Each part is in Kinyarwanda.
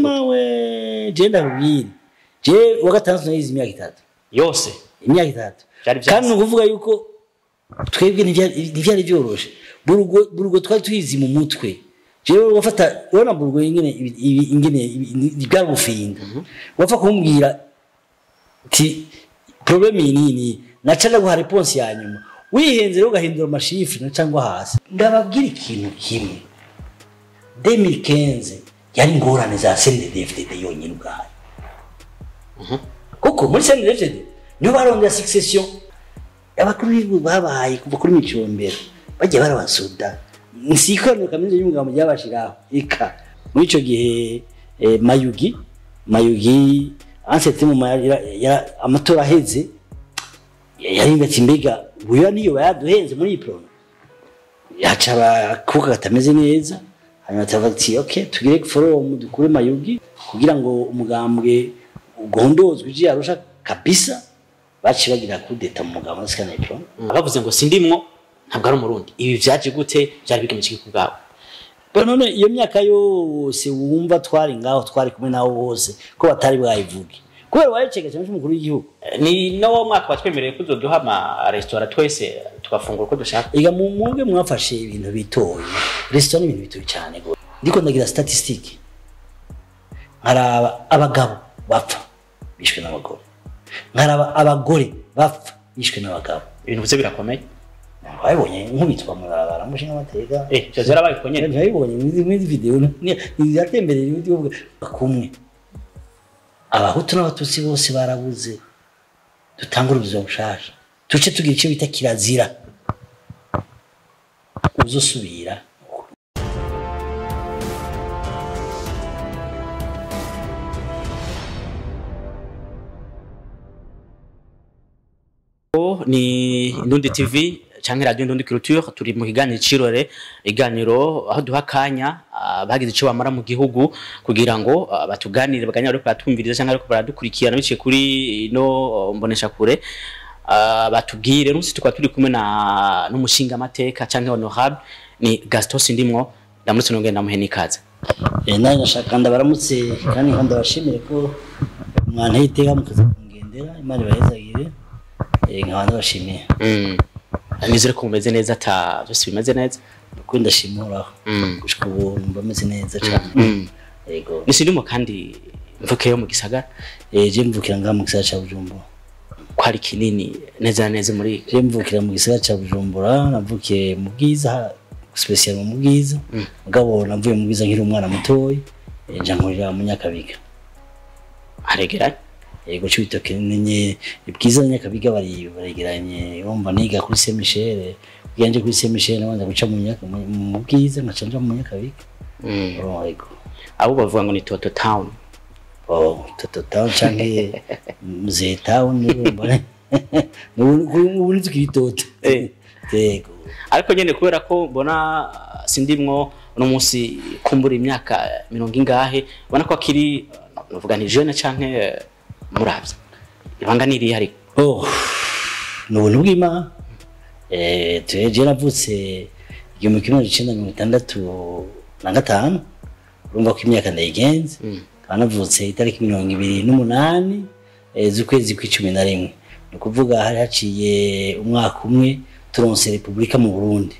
mawe je ndakubwira je wa gatandatu nayize imyaka itatu yose imyaka itatu kandi ni ukuvuga yuko twebwe ntibyari byoroshe burugo twari tuyizi mu mutwe jewe wafata urabona burugo ingene bufinda wapfa kumbwira ti problème iyi nini naca ndaguha réponse ya nyuma wihenze rero ugahindura amashifre naca ngwa hasi ndababwira ikintu kimwe 2015 yari ingorane za CNDD-FDD yonyine ubwayo kuko muri CNDD-FDD ni ho barondera succession abakuru b'ibihugu babaye kuva kuri micombero bagiye barabasoda nsikorano kaminuza y'umugabo ryabashiraho ika muri ico gihe mayugi mayugi ansete mu amatora aheze yaringa ati mbega buya niyo bayaduhenze muri iyi prono yaca abakuka katameze neza hanyuma tuvuga ati ok tugire forum dukure mayugi kugira ngo umugambwe ugondozwe uje arusha kabisa. Baciye bagira kudeta mu mugambwe wa sikana prono bavuze ngo sindimwo ntabwo ari umurundi. Ibi vyaje gute? Byari bigamije kubwawe Bwana none iyo myaka yose wumva twari ngaho twari kumwe nawe bose ko batari bwayivuge kubera wayiceka cyane cy'umukuru w'igihugu ni no mwaka watwemereye ko uzoduha ama resitora twese tugafungura uko dushaka ega mu mwebwe mwafashe ibintu bitoye resitora ni ibintu bitoye cyane gose ndiko ndagira statistique nkaraba abagabo bapfa bishwe n'abagore nkaraba abagore bapfa bishwe n'abagabo ibintu bize birakomeye wabibonye nkubitwa murabara mushinga amateka eh byo zarabaye ko nyene nabibonye muri video yatembereye igihugu kumwe abahutu n'abatutsi bose barabuze. Dutangure ubuzima bushasha. Tuce tugira icyo bita kirazira. Uzosubira. Ni Indundi TV canke radio Indundi Culture turi mu kiganiro cirore iganiro aho duha kanya bagize ico bamara mu gihugu kugira ngo ah, batuganire baganya ariko batumviriza canke ariko baradukurikirana biciye kuri no mbonesha kure Ah, batubwire n'usi tukaba turi kumwe n'umushinga amateka canke honorable ni Gaston Sindimwo ndamutse nongeye ndamuhe n'ikaze Eh, nanjye nashaka ndabaramutse kandi ndabashimire ko mwanteye iteka mukaza kungendera imana ibahezagire Eh, nkaba ndabashimiye mm. Nizere ko mumeze neza ata byose bimeze neza. Kuko ndashima uhoraho mm. gushika ubu mba meze neza cyane mm. yego ni Sindimwo kandi mvukeyo mu gisagara. Eh, je mvukira ngaha mu gisagara ca bujumbura. Ko ari kinini neza neza muri je mvukira mu gisagara ca bujumbura navukiye mu bwiza special mu bwiza. Mm. mugabo navuye mu bwiza nkiri umwana mutoyi. Eh, nja nkurira mu nyakabiga. Haregeranye yego cibitoke nenye ibwiza na nyakabiga bari baregeranye urumva niga kuri Saint Michel kugira nje kuri Michel nabanza guca mu nyaka mu- bwiza nkaca nja mu nyakabiga mm. urumva yego. Abo bavuga ngo ni Toto Town. Oh toto town canke mzee town urumva ubu ni tukiri toto. Eh. yego. Ariko nyene kubera ko mbona sindimwo uno munsi kumbura imyaka mirongo ingahe ubona ko akiri novuga ni jeune canke muravye ibanga nirihe ariko oh ni ubuntu bw'imana. Eh tuyeje navutse igihumbi kimwe magana mirongo itandatu na gatanu. Urumva ko imyaka ndayigenze nkaba navutse itariki mirongo ibiri n'umunani eh, z'ukwezi kw'icumi na rimwe. Ni ukuvuga hari haciye umwaka umwe turonse repubulika mu burundi.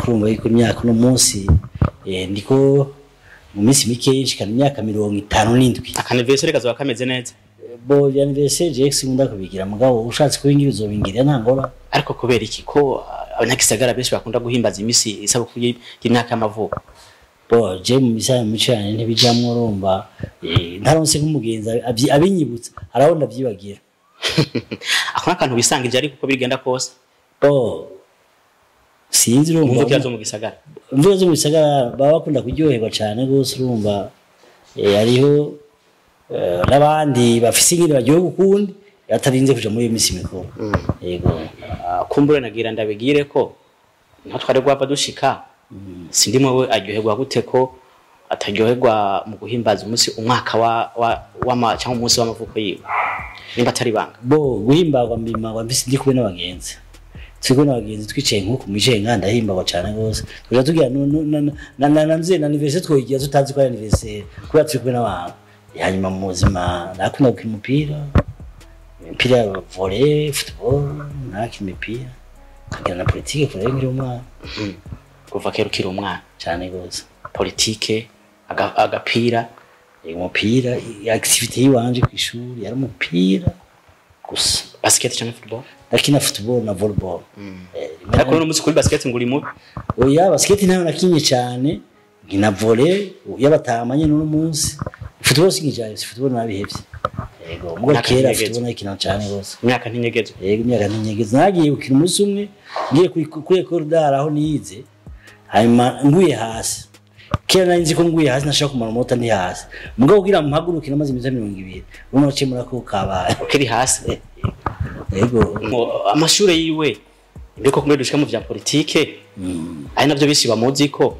Kurumva yuko imyaka uno munsi eh, ndiko mu minsi mikeyi nshikana imyaka mirongo itanu n'indwi. Akanivesere kazoba kameze neza. Bo anniversaire je nkunda kubigira. Mugabo ushatse kubingira uzobingira nta ngora ariko kubera iki? Ko ah, abanyagisagara benshi bakunda guhimbaza imisi isabukuru y'imyaka y'amavuko. Bo je mu misaya mico yanjye ntibijamwo urumva eh, ntaronse nk'umugenzi abinyibutsa. Haraho ndavyibagira ako n'akantu bisangije ariko uko bigenda kose. Bo sinzi urumva. Zo mu gisagara. Imvugo zo mu gisagara baba bakunda kuryoherwa cane gose urumva. Eh, hariho n'abandi bafise ingene baryoherwa ukundi batarinze kuja muri iyo misi mikuru yego Ah, kumbure nagira ndabigire ko nka twari gwapa dushika sindimwe we aryoherwa gute ko ataryoherwa mu guhimbaza umunsi umwaka wa wa cyangwa umunsi w'amavuko yiwe nimba atari banga bo guhimbagwa mbimagwa mbisi ndi kumwe n'abagenzi twebwe n'abagenzi twicaye nk'uku mwicaye nkanda ndahimbawa cyane rwose tuja tugira nu- nu- na- na- na- na nze na anniversaire twoyigira tutazi ko ari anniversaire kubera turi kumwe n'abantu hanyuma mu buzima nakunda gukina umupira imipira ya volley football nakina imipira. Nkagira na politike kuva nkiri umwana. Kuva kera ukiri umwana. Cyane rwose. Politike agapira umupira activité yiwanje ku ishuri yari umupira gusa. Basket cyangwa football? Nakina football na volleyball. Eh, ariko rero umunsi kuri basket ngo uri mubi? Oya basket nayo nakinye cyane nkina volley yabatamanye n'uno munsi football sinkijaye football nabihevye yego mugo Imyaka kera ntinyegeze. football nakina cyane rwose imyaka ntinyegeje yego imyaka ntinyegeze nagiye gukina umunsi umwe ngiye kuri kuri corridor aho nize hanyuma nguye hasi. Kera nari nzi ko nguye hasi nashaka kumara umunota ndi hasi. Mugabo kugira ngo mpaguruke namaze iminota mirongo ibiri. Uno naciye muri ako kabaye. Ukiri hasi. Yego Ngo amashure yiwe mbere ko kumwe dushika mu vya politike. Ari navyo bisi bamuzi ko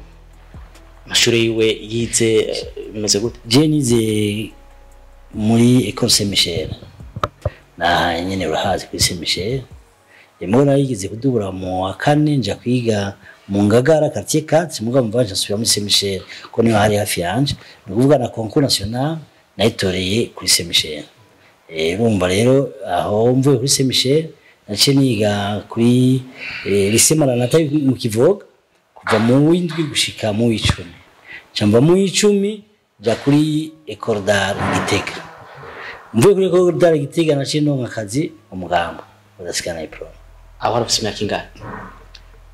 amashure yiwe yize bimeze gute? Je nize muri Ecole Saint Michel na nyene urahazi kuri Saint Michel rimwe narigeze kudubura mu wa kane nja kwiga mu Ngagara quartier 4 mugabo mvanje nsubira muri Saint Michel ko hari hafi yanje. Ni ukuvuga na concours national nayitoreye kuri Saint Michel eh urumva rero aho mvuye kuri Saint Michel naciye niga kuri eh, lycée Maranatha mu Kivoga kuva mu w'indwi gushika mu w'icumi. Cyangwa mu w'icumi ja kuri Ecole d'Art Gitega. Mvuye kuri Ecole d'Art Gitega naciye ndonka akazi umugamba udasikana diplome aho arafise imyaka ingana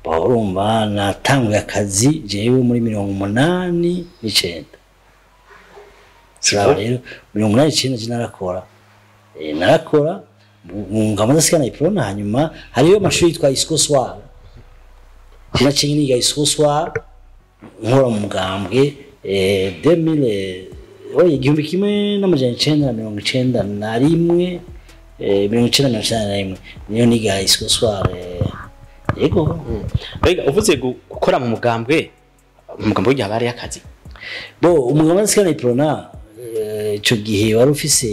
Ba urumva natanguye akazi jewe muri mirongo umunani n'icenda. Saba rero mirongo umunani n'icenda je narakora Eh, narakora mu ngamba udasikana diplome hanyuma hariyo amashuri yitwa Isco Soir je naciye niga Soir nkora mu mugambwe eh, 2000 oya igihumbi kimwe n'amajana icenda na mirongo icenda na rimwe eh, mirongo icenda na mirongo icenda na rimwe. Niyo niga Isco Soir eh, yego. Mbega uvuze gu- gukora mu mugambwe mu mugambwe w'igihe haba hariyo akazi bo umugabo wa Prona eh, ico gihe wari ufise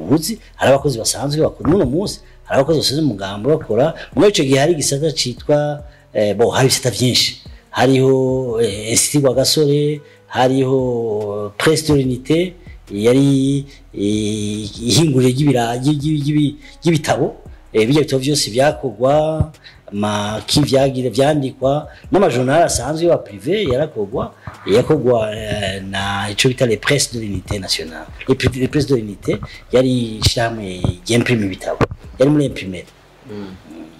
ubuzi hari abakozi basanzwe bakora. N'uno munsi hari abakozi basize umugambo bakora. Muri ico gihe hari igisata citwa eh, bo hari ibisata vyinshi. Hariho esiti wa gasore hariho Presse de l'Unité yari ibyo ry'ibi- ry'ibitabo eh, bijya bitabo byose byakogwa amaki vyagira vyandikwa n'amajournal asanzwe wa privé yarakogwa yakorwa eh, na ico bita les presses de l'unité nationale. Les presses de l'unité yari shamwe ry'imprime ibitabo yari muri imprimere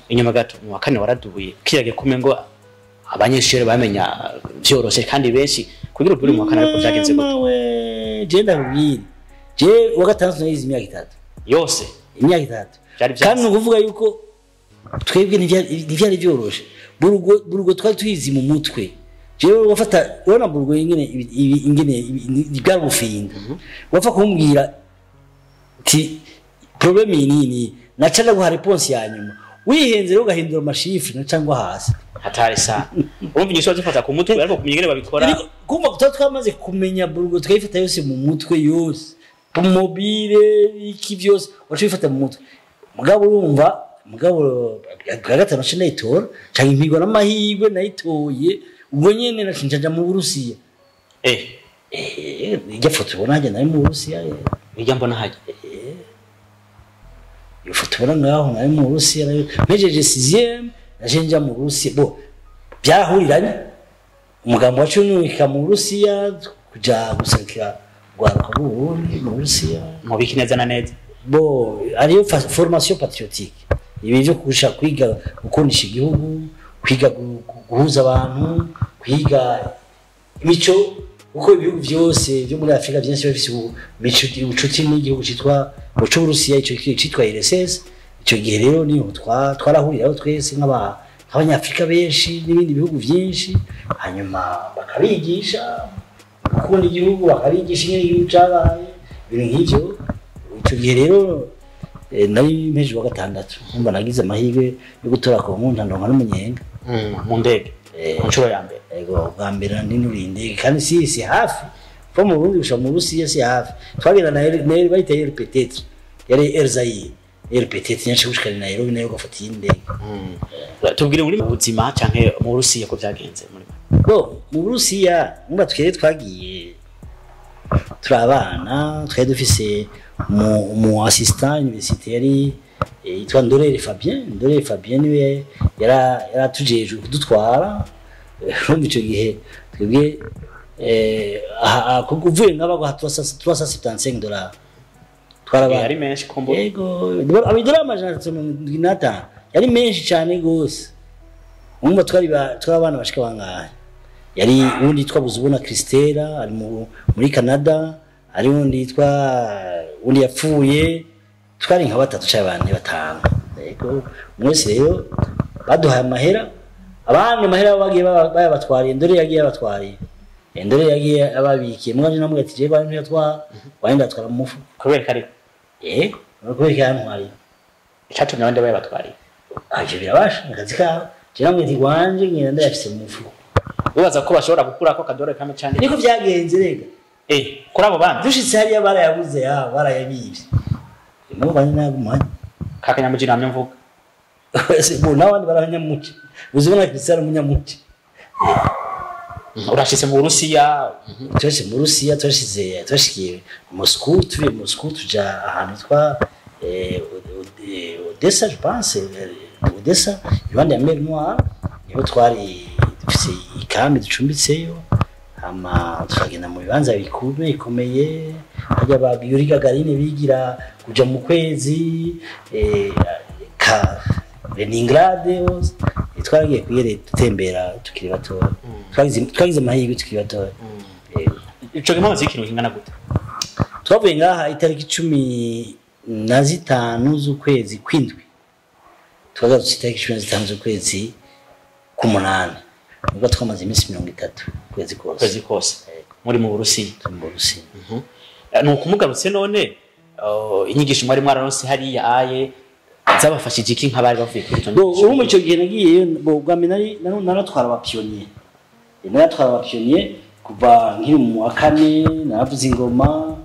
inyuma gato mu wa kane waradubuye kirage kume ngo abanyeshuri bamenya vyoroshe kandi benshi kugira ubure mu wa kane ariko vyagenze gute we je ndakubwira je wa gatandatu nayize imyaka itatu. Yose? Imyaka itatu. Kandi ni ukuvuga yuko twebwe ntivyari vyoroshe burugo twari tuyizi mu mutwe. Jewe wafata urabona burugo ingene ingene bwari ubufinga wapfa kumbwira ti problème iyi nini? Naca ndaguha réponse ya nyuma. Wihenze rero ugahindura amashifre naca ngwa hasi. Hatari sana urumva inyishu bazifata ku mutwe ariko kumenya ingene babikora. Kumva tutaba twamaze kumenya burugo tukayifata yose mu mutwe yose. Mobile iki byose wacu bifata mu mutwe. Mugabo urumva mugabo bwa gatanu naca ndayitora canke impigwa n'amahirwe nayitoye ubwo nyene nacinjaja mu burusiya. Eh. Eh, irya foto ubona hajya nari mu burusiya. Irya mbona hajya iyo foto ubona ngaho nari mu burusiya nayo mpejeje sixième naje nja mu burusiya bo byahuriranye umugambo wacu nuwika mu burusiya kuja guserukira mu Burundi mu burusiya mubiki bikineza na neza bo ariyo formation patriotique ibi byo kusha kwiga gukundisha igihugu kwiga gu- gu- guhuza abantu kwiga imico kuko ibihugu byose byo muri afurika byinshi biba bifite ubucuti n'igihugu cyitwa umuco w'urusiya icyo cyitwa rss icyo gihe rero ni ho twa- twarahuriraho twese nk'aba- nk'abanyafurika benshi n'ibindi bihugu byinshi hanyuma bakabigisha gukunda igihugu bakabigisha ingene igihugu cyabaye ibintu nk'ibyo icyo gihe rero eh, nari mpeje wa gatandatu numva nagize amahirwe yo gutora ku nkunda ndonka n'umunyenga. Mm, mu ndege. Eh. ku nshuro ya mbere. ego bwa mbere ninuriye indege kandi si si hafi. Ko mu Burundi gushika mu Burusiya si hafi. Twagenda na na Air- bayita Air peut-être yari Air Zaire rpt tinyaca gushikana i nairobi na yo ugafata iyindi ndege tubwire muri mu buzima canke mu Burusiya ko byagenze muri bo mu burusiya muba twere twagiye turi abana twari dufise assistant université yari eh, yitwa ndorere fabien. Ndorere fabien ni we yara- yaratujejwe kudutwara Eh, urumva ico gihe twebwe uvuye ngabaguha 375 dollars. Twarabana Yari menshi kombo. yego abidora amajana atatu mirongo irindwi n'atanu yari menshi cyane rwose umva twari ba- twari abana bashika bangahe yari uwundi yitwa buzubona christela ari mu- muri canada. Hari uwundi yitwa uwundi yapfuye twari nka batatu cyangwa bane batanu mwese rero baduhaye amahera abandi amahera bagiye bayabatwariye ndore yagiye yabatwariye. Ndore yagiye ababikiye mwanje namwe ati jewe bari ntiyatwara wandi atwara mu mufuko Kubera kare eh? Kubera ko yantwariye icatumye abandi bayabatwariye. ivyo birabasha akazi kabo. Jewe namwe ati wanje ngenda ndayafise mu mufuko Ubaza ko bashobora gukura ko kadore kamwe canke. niko vyagenze rega. Eh, kuri abo bandi dushitse hariya barayabuze ya barayabivye nabo bari nagumanye kakanyamuji namye mvuga. n'abandi barabanyamuke uzibona Cristiano munyamuke Urashitse mu Burusiya. Twese mu Rusiya twashize twashikiye Moscou tuvuye Moscou tuja ahantu twa eh, Ode- Odessa je pense eh, Odessa iruhande ya Mer Noire ni ho twari dufise ikambi ducumbitseyo hama turagenda mu bibanza bikomeye bikomeye. Hajya ba Yuri Gagarin bigira kuja mu kwezi eh, ka Leningrad hose Eh, twaragiye kuyere dutembera tukiri batoya twagize twagize amahirwe tukiri batoya Eh, ico gihe mpamaze ikintu kingana gute? twavuye ngaha itariki cumi na zitanu z'ukwezi kw'indwi. Twagarutse itariki cumi na zitanu z'ukwezi k'umunani. Ni bwo twamaze iminsi mirongo itatu ukwezi kose. Kwezi kose. Muri mu Burusiya. turi mu Burusiya. Ni ukumugarutse none uh, inyigisho mwari mwararonse hariya aye zabafashije iki nk'abari bavuye kuri Bo, nyigisho ubu mu icyo gihe nagiyeyo bo, bwa mbere naratwara abapiyoniye naratwara abapiyoniye kuva nkiri mu wa kane naravuze ingoma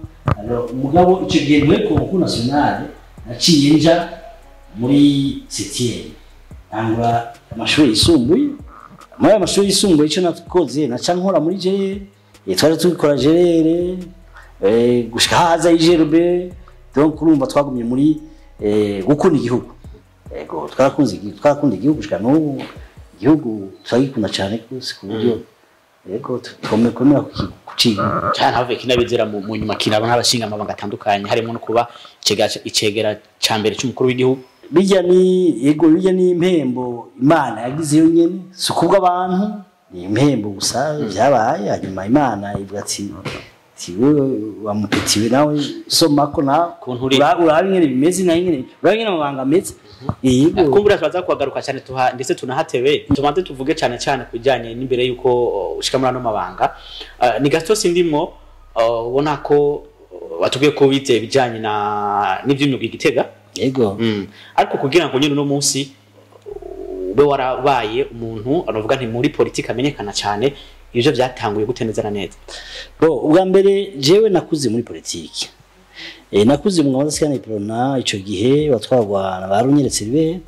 umugabo icyo gihe muri konku nationale naciye nja muri septième ntangura amashuri yisumbuye muri ayo mashuri yisumbuye icyo nakoze naca nkora muri jerere eh, twari tubikora jerere eh, gushika haza ijerbe donc urumva twagumye muri eh, gukunda igihugu. Twarakunze igihugu, gushika n'ubu. Igihugu turagikunda cyane rwose ku buryo yego twomekomera kuciga cyane havuye kinabizera mu nyuma kinaba nk'abashinga amabanga atandukanye harimo no kuba icegera ca mbere c'umukuru w'igihugu. Bijya ni yego bijya ni impembo imana yagize yonyene si ukubw'abantu ni impembo gusa byabaye. Hanyuma imana ivuga ati wamupetiwe nawe somako nawe Ukuntu uri. ura- urabe ingene bimeze nawe ingene urabe ingene amabanga ameze. Yego. Kumbura turaza kuhagaruka cyane tuha ndetse tunahatebe tubanze tuvuge cyane cyane ku bijyanye n'imbere y'uko uh, ushika muri ano mabanga. Uh, ni gato sindimo uh, ubona ko watubwiye ko wize ibijyanye na n'iby'imyuga i Gitega. Yego Mm. ariko kugira ngo nyine uno munsi ube warabaye umuntu anavuga nti muri politiki amenyekana cyane ibyo byatanguye gute neza na neza. Bo ubwa mbere jewe nakuze muri politiki. E, nakuze mu ngabo z'asikana iprona ico gihe batwarwa na ba runyeretse ribe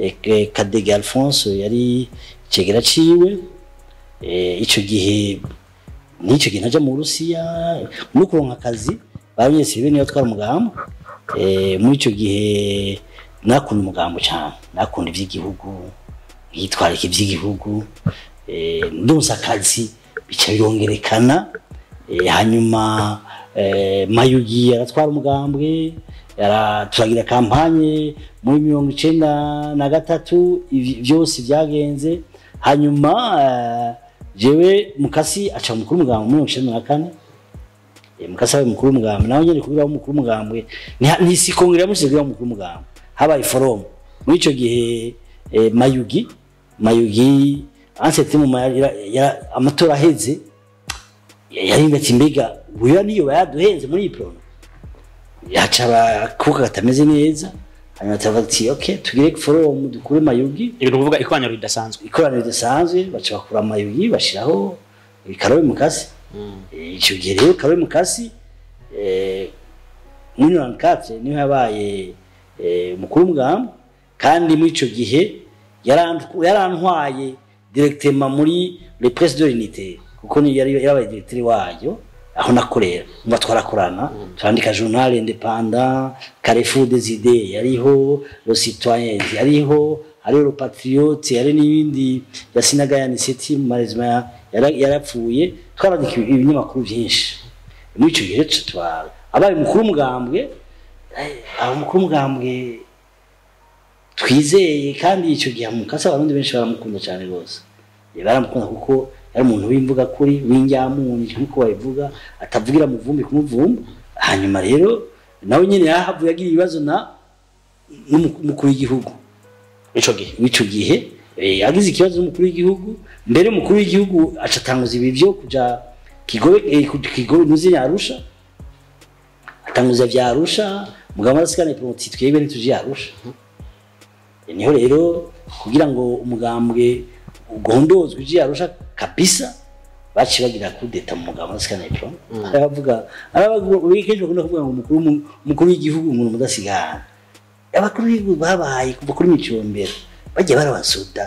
e, e, kadege alphonse yari cegera ciwe. Ico gihe n'ico gihe naja mu burusiya no kuronka akazi ba runyeretse ribe niyo twara umugambo e, muri ico gihe nakunda umugambo cyane nakunda ivy'igihugu yitwarika iby'igihugu eh, ndonsa akazi bica yongerekana eh, hanyuma eh, mayugi aratwara umugambwe turagira kampanye muri mirongo icenda na gatatu byose vyose vyagenze hanyuma eh, jewe mukasi aca mukuru umugambwe muri mirongo icenda na kane Eh, mukasi abaye mukuru w'umugambwe nawe nyene kugira umukuru w'umugambwe ntiha- ntisikongera yamusize kugira umukuru w'umugambwe habaye forum. Muri ico gihe eh, mayugi mayugi ansete mu amatora aheze yarimba ati mbega uyu niyo bayaduhenze muri iyi prono yaca akuka katameze neza hanyuma atavuga ati okay tugire forum dukure mayugi. Ibintu kuvuga ikoraniro ridasanzwe. Ikoraniro ridasanzwe baca bakura amayugi bashiraho karobe mukasi Eh, ico gihe rero karobe mukasi eh, muri 94 ni ho yabaye eh, umukuru w'umugambi kandi muri ico gihe yarantwaye directement muri le presse de l'unité kuko ni yari yabaye directeur wayo aho nakorera umva twarakorana twandika journal independant Carrefour des idées yariho le yariho hariho le patriote yari n'ibindi yasinaga yaniseti malezima yarapfuye twarandika ibinyamakuru byinshi. Muri icyo gihe tuba abaye umukuru w'umugambwe eh, umukuru w'umugambwe twizeye kandi icyo gihe mukasa abarundi benshi baramukunda cyane rwose. Baramukunda kuko yari umuntu w'imvuga kuri w'injyamunyi nk'uko babivuga atavugira mu vumbi ku muvumba. Hanyuma rero nawe nyine yahavuye agira ibibazo na n'umukuru w'igihugu. Ico gihe agize ikibazo n'umukuru w'igihugu mbere umukuru w'igihugu acatanguza ibi byo kuja kigobe eh, kuja kigobe nuzi yarusha atanguza vya arusha mugabo arasikana promoti twebwe ntituje yarusha Eh, ni ho rero kugira ngo umugambwe ugondozwe uje yarusha kabisa baci bagira kudeta mu mugabo arasikana pro aravuga aravuga wikeje kuvuga ngo umukuru w'igihugu umuntu mudasigana abakuru b'ibihugu babaye kuva kuri micombero bajya barabasoda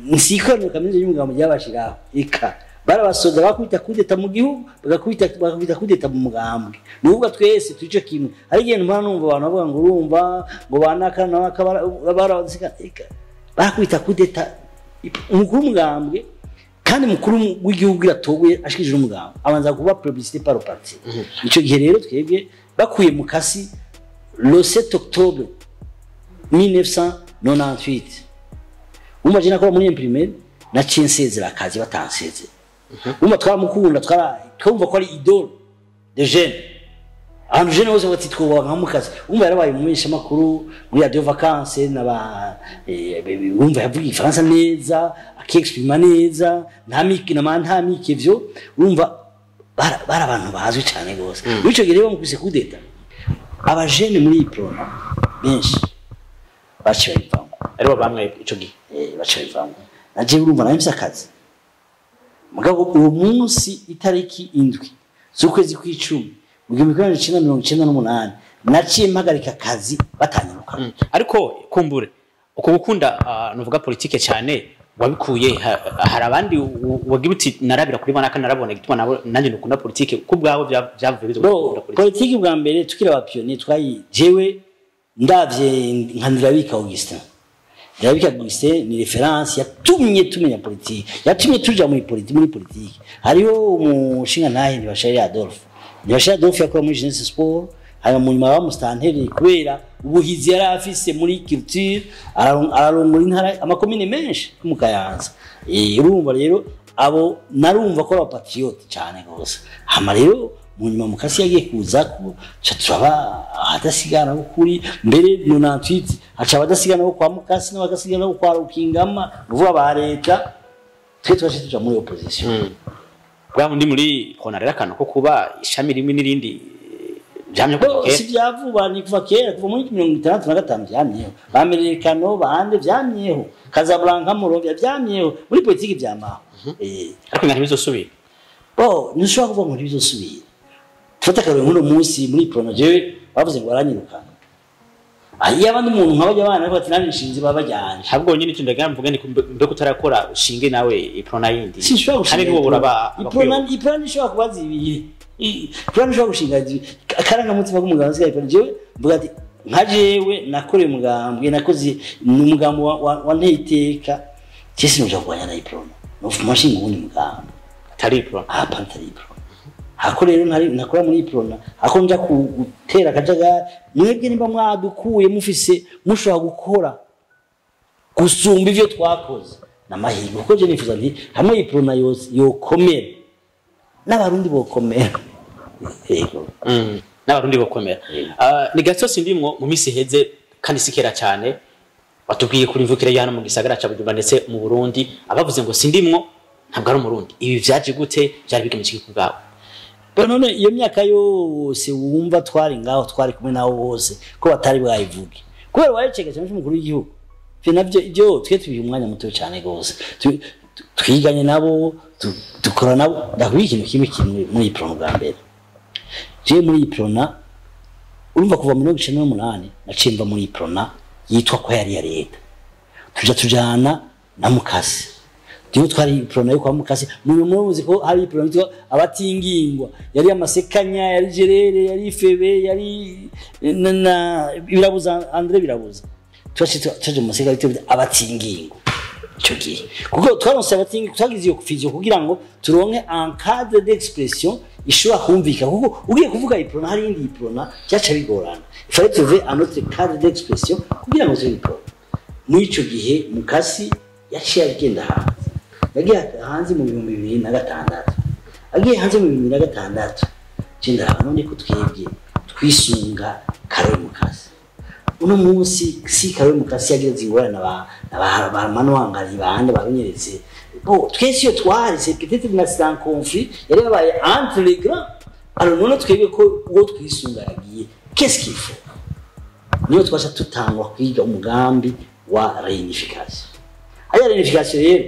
nsikorano kaminuza y'umugabo ryabashiraho ika. Barabasoda bakubita kudeta mu gihugu bagakubita kudeta mu mugambwe ni ukuvuga twese turico kimwe hari igihe mpora numva abantu bavuga ngo urumva ngo banaka naka barabasika ika. Barakubita kudeta umukuru w'umugambwe kandi mukuru w'igihugu iratowe ashikije umugambwe abanza kuba publicité par parti ico gihe rero twebwe bakuye mu kasi le 7 octobre 1998 umva je nakora muri imprimeri naciye nsezera akazi batanseze umva twaramukunda twara twumva ko ari idole de jeune. Ahantu jeune bose bati twubaha nka mukazi umva yarabaye umumenyesha makuru muri radio vacances naba umva yavuga ifaransa neza akiexprima neza nta miki na nta miki ivyo umva bara bara abantu bazwi cyane gose muri ico gihe rero bamukubise kudeta. Abajene muri iyi prona benshi baciye bayivamo ari bo bamwe ico gihe. Eh, baciye bayivamo naje urumva nawe akazi. Mugabo uwo munsi itariki indwi z'ukwezi kw'icumi mu gihumbi kimwe magana mirongo icenda n'umunani naciye mpagarika akazi batanyaruka. Mm. ariko kumbure uko gukunda uh, nuvuga politike cyane wabikuye ha- hari abandi wagira uti narabira kuri banaka narabona igituma nabo nanjye nukunda politike. Ku bwawe bya- byavuye bizo politike. politiki bwa mbere tukiri abapiyoni twayi jewe ndavye nka ndirabika augustin. Ndirabika augustin ni reference yatumye tumenya politiki yatumye tuja muri politiki muri politiki. Hariho umushinga ntahe ntibashari adolphe. Ntibashari adolphe yakora muri jeunesse sport hanyuma mu nyuma bamusitanteri kubera ubuhizi yari afise muri culture araron- ararongora intara amakomine menshi mu kayanza. Eh, urumva rero abo narumva ko ari abapatriote cyane rwose. Hama rero mu nyuma mukasi yagiye kuza ca turaba ahadasigana kuri mbere nonantwiti haca abadasigana bo kwa mukasi n'abadasigana bo kwa rukingama nuvuga ba leta twe twaje tuja muri opposition. Mm. bwa bundi muri kona rero akantu ko kuba ishami rimwe n'irindi eh, byamye Bo, kuva si bya vuba ni kuva kera kuva muri mirongo itandatu na gatanu byamyeho bamerekano bande byamyeho kazablanka murovya byamyeho muri politiki byamaho Eh, ariko nka ntibizosubira bo ntushobora kuvuga ngo ntibizosubira tufate akarero nk'uno munsi muri prono jewe bavuze ngo baranyirukana. Iyo abandi umuntu nk'abajya abana ariko ati nanjye nshinze baba bajyanje. Ntabwo nyine icyo ndagira mvuga ni kumbe- mbe kutarakora ushinge nawe iprona yindi. Sinshobora kandi gushinga niwo uraba iprona iprona ntishobora kuba zibiri I- iprona ntishobora gushinga akarangamutima k'umugabo nsigaye iprona jewe mvuga ati nka jewe nakoreye umugambwe nakoze ni wa- wanteye iteka. Je sinuja kurwanya na iprona nofuma nshinga uwundi mugambo atari iprona hapa ntari iprona hako rero nakora muri iprona hako nja ku- gutera akajagari mwebwe nimba mwadukuye mufise mushobora gukora gusumba ivyo twakoze. Namahirwe kuko je nifuza nti hamwe iprona yose yokomera. N'abarundi bokomera. Mm, n'abarundi bakomera Ah, ni gato sindimwo mu minsi iheze kandi si kera cyane watubwiye kuri imvukire y'hano mu gisagara ca Bujumbura ndetse mu Burundi abavuze ngo sindimwo ntabwo ari umurundi. Ibi vyaje gute byari bigamije iki kubwawe none iyo myaka yose wumva twari ngaho twari kumwe nabo bose ko batari bwayivuge kubera wayicega cyane cy'umukuru w'igihugu. Ivyo navyo ivyo twe tubiha umwanya muto cyane tu- twiganye nabo dukora nabo ndakubwira ikintu kimwe kimwe muri iyi bwa mbere. Je muri iyi prona urumva kuva mirongo icenda n'umunani naciye mva muri prona yitwa ko yari iya leta. Tuja tujana na mukasi Diyo twari prona yo kwa mukasi muyo muzi ko hari prona yitwa abatingingwa yari amasekanya yari gerere yari febe yari na, na birabuza Andre birabuza. Twaje mu maseka yitwa abatingingwa ico gihe. Kuko twaronse abatingi twagize iyo fizo kugira ngo turonke un cadre d'expression ishobora kumvika. Kuko ugiye kuvuga iprona hari indi iprona cyaca bigorana. Trouver un autre cadre d'expression kugira ngo tube iprona muri ico gihe mukasi yaciye agenda hanze yagiye hanze mu bihumbi bibiri na gatandatu. Agiye hanze mu bibiri na gatandatu. Genda none ko twebwe twisunga karori mukasi uno munsi si karori mukasi yagireze ingorane na ba na ba ba manuangari bande barunyeretse twese iyo peut-être une accident conflit yari yabaye entre les grands. Alors none twebwe ko uwo twisunga yagiye qu'est-ce qu'il niyo twasha tutangwa kwiga umugambi wa reunification aya reunification rero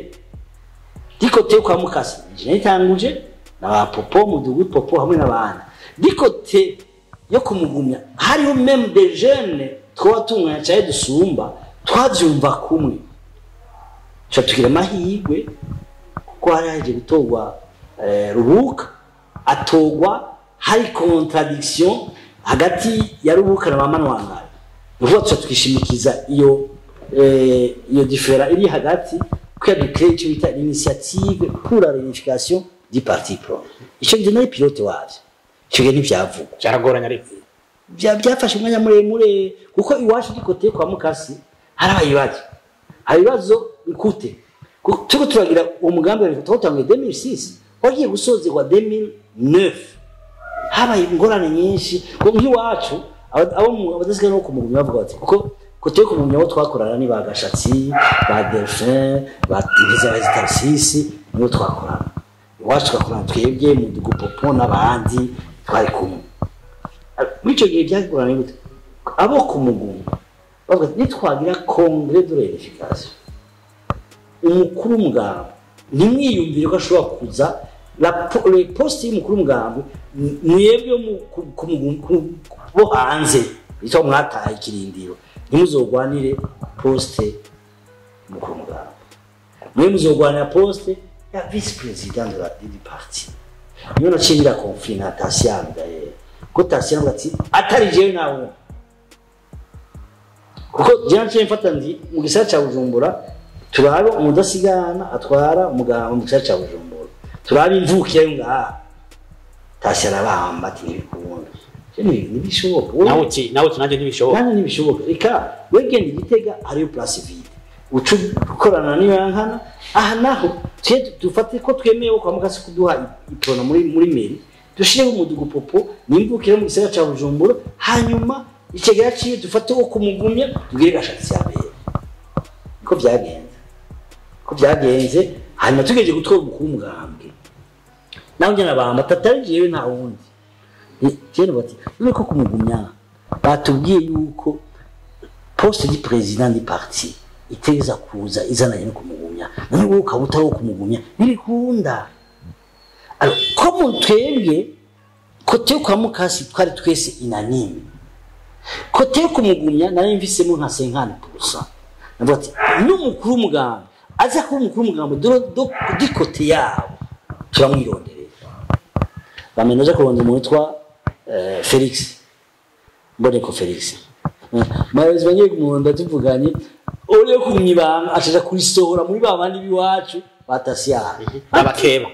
dikote kwa mukasi je nitanguje na ba popo mudugudu popo hamwe n'abana. Dikote yo kumugumya. Hariho meme des jeunes twatunganya cyane dusumba twavyumva kumwe. Cha tugira amahirwe kuko hari haje gutorwa eh, rubuka. Atogwa hari contradiction hagati ya rubuka na bamanwangara nuvuga tuca twishimikiza iyo eh, iyo differa iri hagati. Icyo bita initiative pour la réunification du parti pro icyo nje nari pilote wavyo icyo gihe ntivyavugwa cyaragoranye ariko bya byafashe umwanya muremure kuko iwacu gikote kwa mukasi hari ibibazo hari ibibazo ikute turiko turagira uwo mugambi wa leta twawutanguye 2006 wagiye gusozerwa 2009 habaye ingorane nyinshi kuko nk'iwacu abo abadasigaye no kumugumya bavuga bati kuko yo kumugumya abo twakorana ni ba gashatsi ba delphin ba zitarisisi nibo twakorana? Iwacu tugakorana twebwe mu dugupopo n'abandi twari kumwe. Muri icyo gihe byagoranye gute? Abo kumuguma bavuga ati nitwagira kongere de verification umukuru w'umugambi. Ntimwiyumvire ko ashobora kuza. La po- le poste y'umukuru w'umugambi mwebwe ku- ku ku- bo hanze. Bitwa mwataye ikirindiro. Ntimuzogwanire poste y'umukuru w'umugambi mwe muzogwanira poste ya vice president de la du parti. Niyo naciye ngira conflit na Tasiano d'ailleurs ko Tasiano ati atari jewe nawe kuko je naciye mfata ndi mu gisagara ca Bujumbura turabe umudasigana atwara mu gisagara ca Bujumbura. Turabe imvukire yo ngaha Tasiano arabamba ati ntibikunda ntibishoboka nawe uti nanjye ntibishoboka kandi ntibishoboka reka wegenda igitega hariyo place vide ukorana n'iyo yankana aha naho dufate ko twemewe kwa mugasi kuduha iprona muri meri dushireho umudugu popo nimvukire mu gisagara ca bujumbura hanyuma ikigera ciwe dufate wo kumugumya tubwire gashatsi ya mbere ko byagenze. Ko byagenze hanyuma tugeje gutwara umukuru w'umugambwe nawe njye nabamba tatari jewe nta wundi. Jene bati none ko kumugumya batubwiye yuko poste di president di parti iteza kuza izananye no kumugumya none wowe ukaba utari wo kumugumya ntibikunda comme twebwe kote yo kwa mukasi twari twese inanime. Kote yo kumugumya nari mvisemo nka 50% navuga ati n'umukuru w'umugambi aza kuba umukuru w'umugambi do do di kote yabo. Turamwironderera bamenya aje kurondera umuntu witwa eh, Felix mboneko Felix mayozi bagiye kumunda tuvuganye uriyo kumwibanga acaja kurisohora muri ba bandi biwacu batasiyana abakeba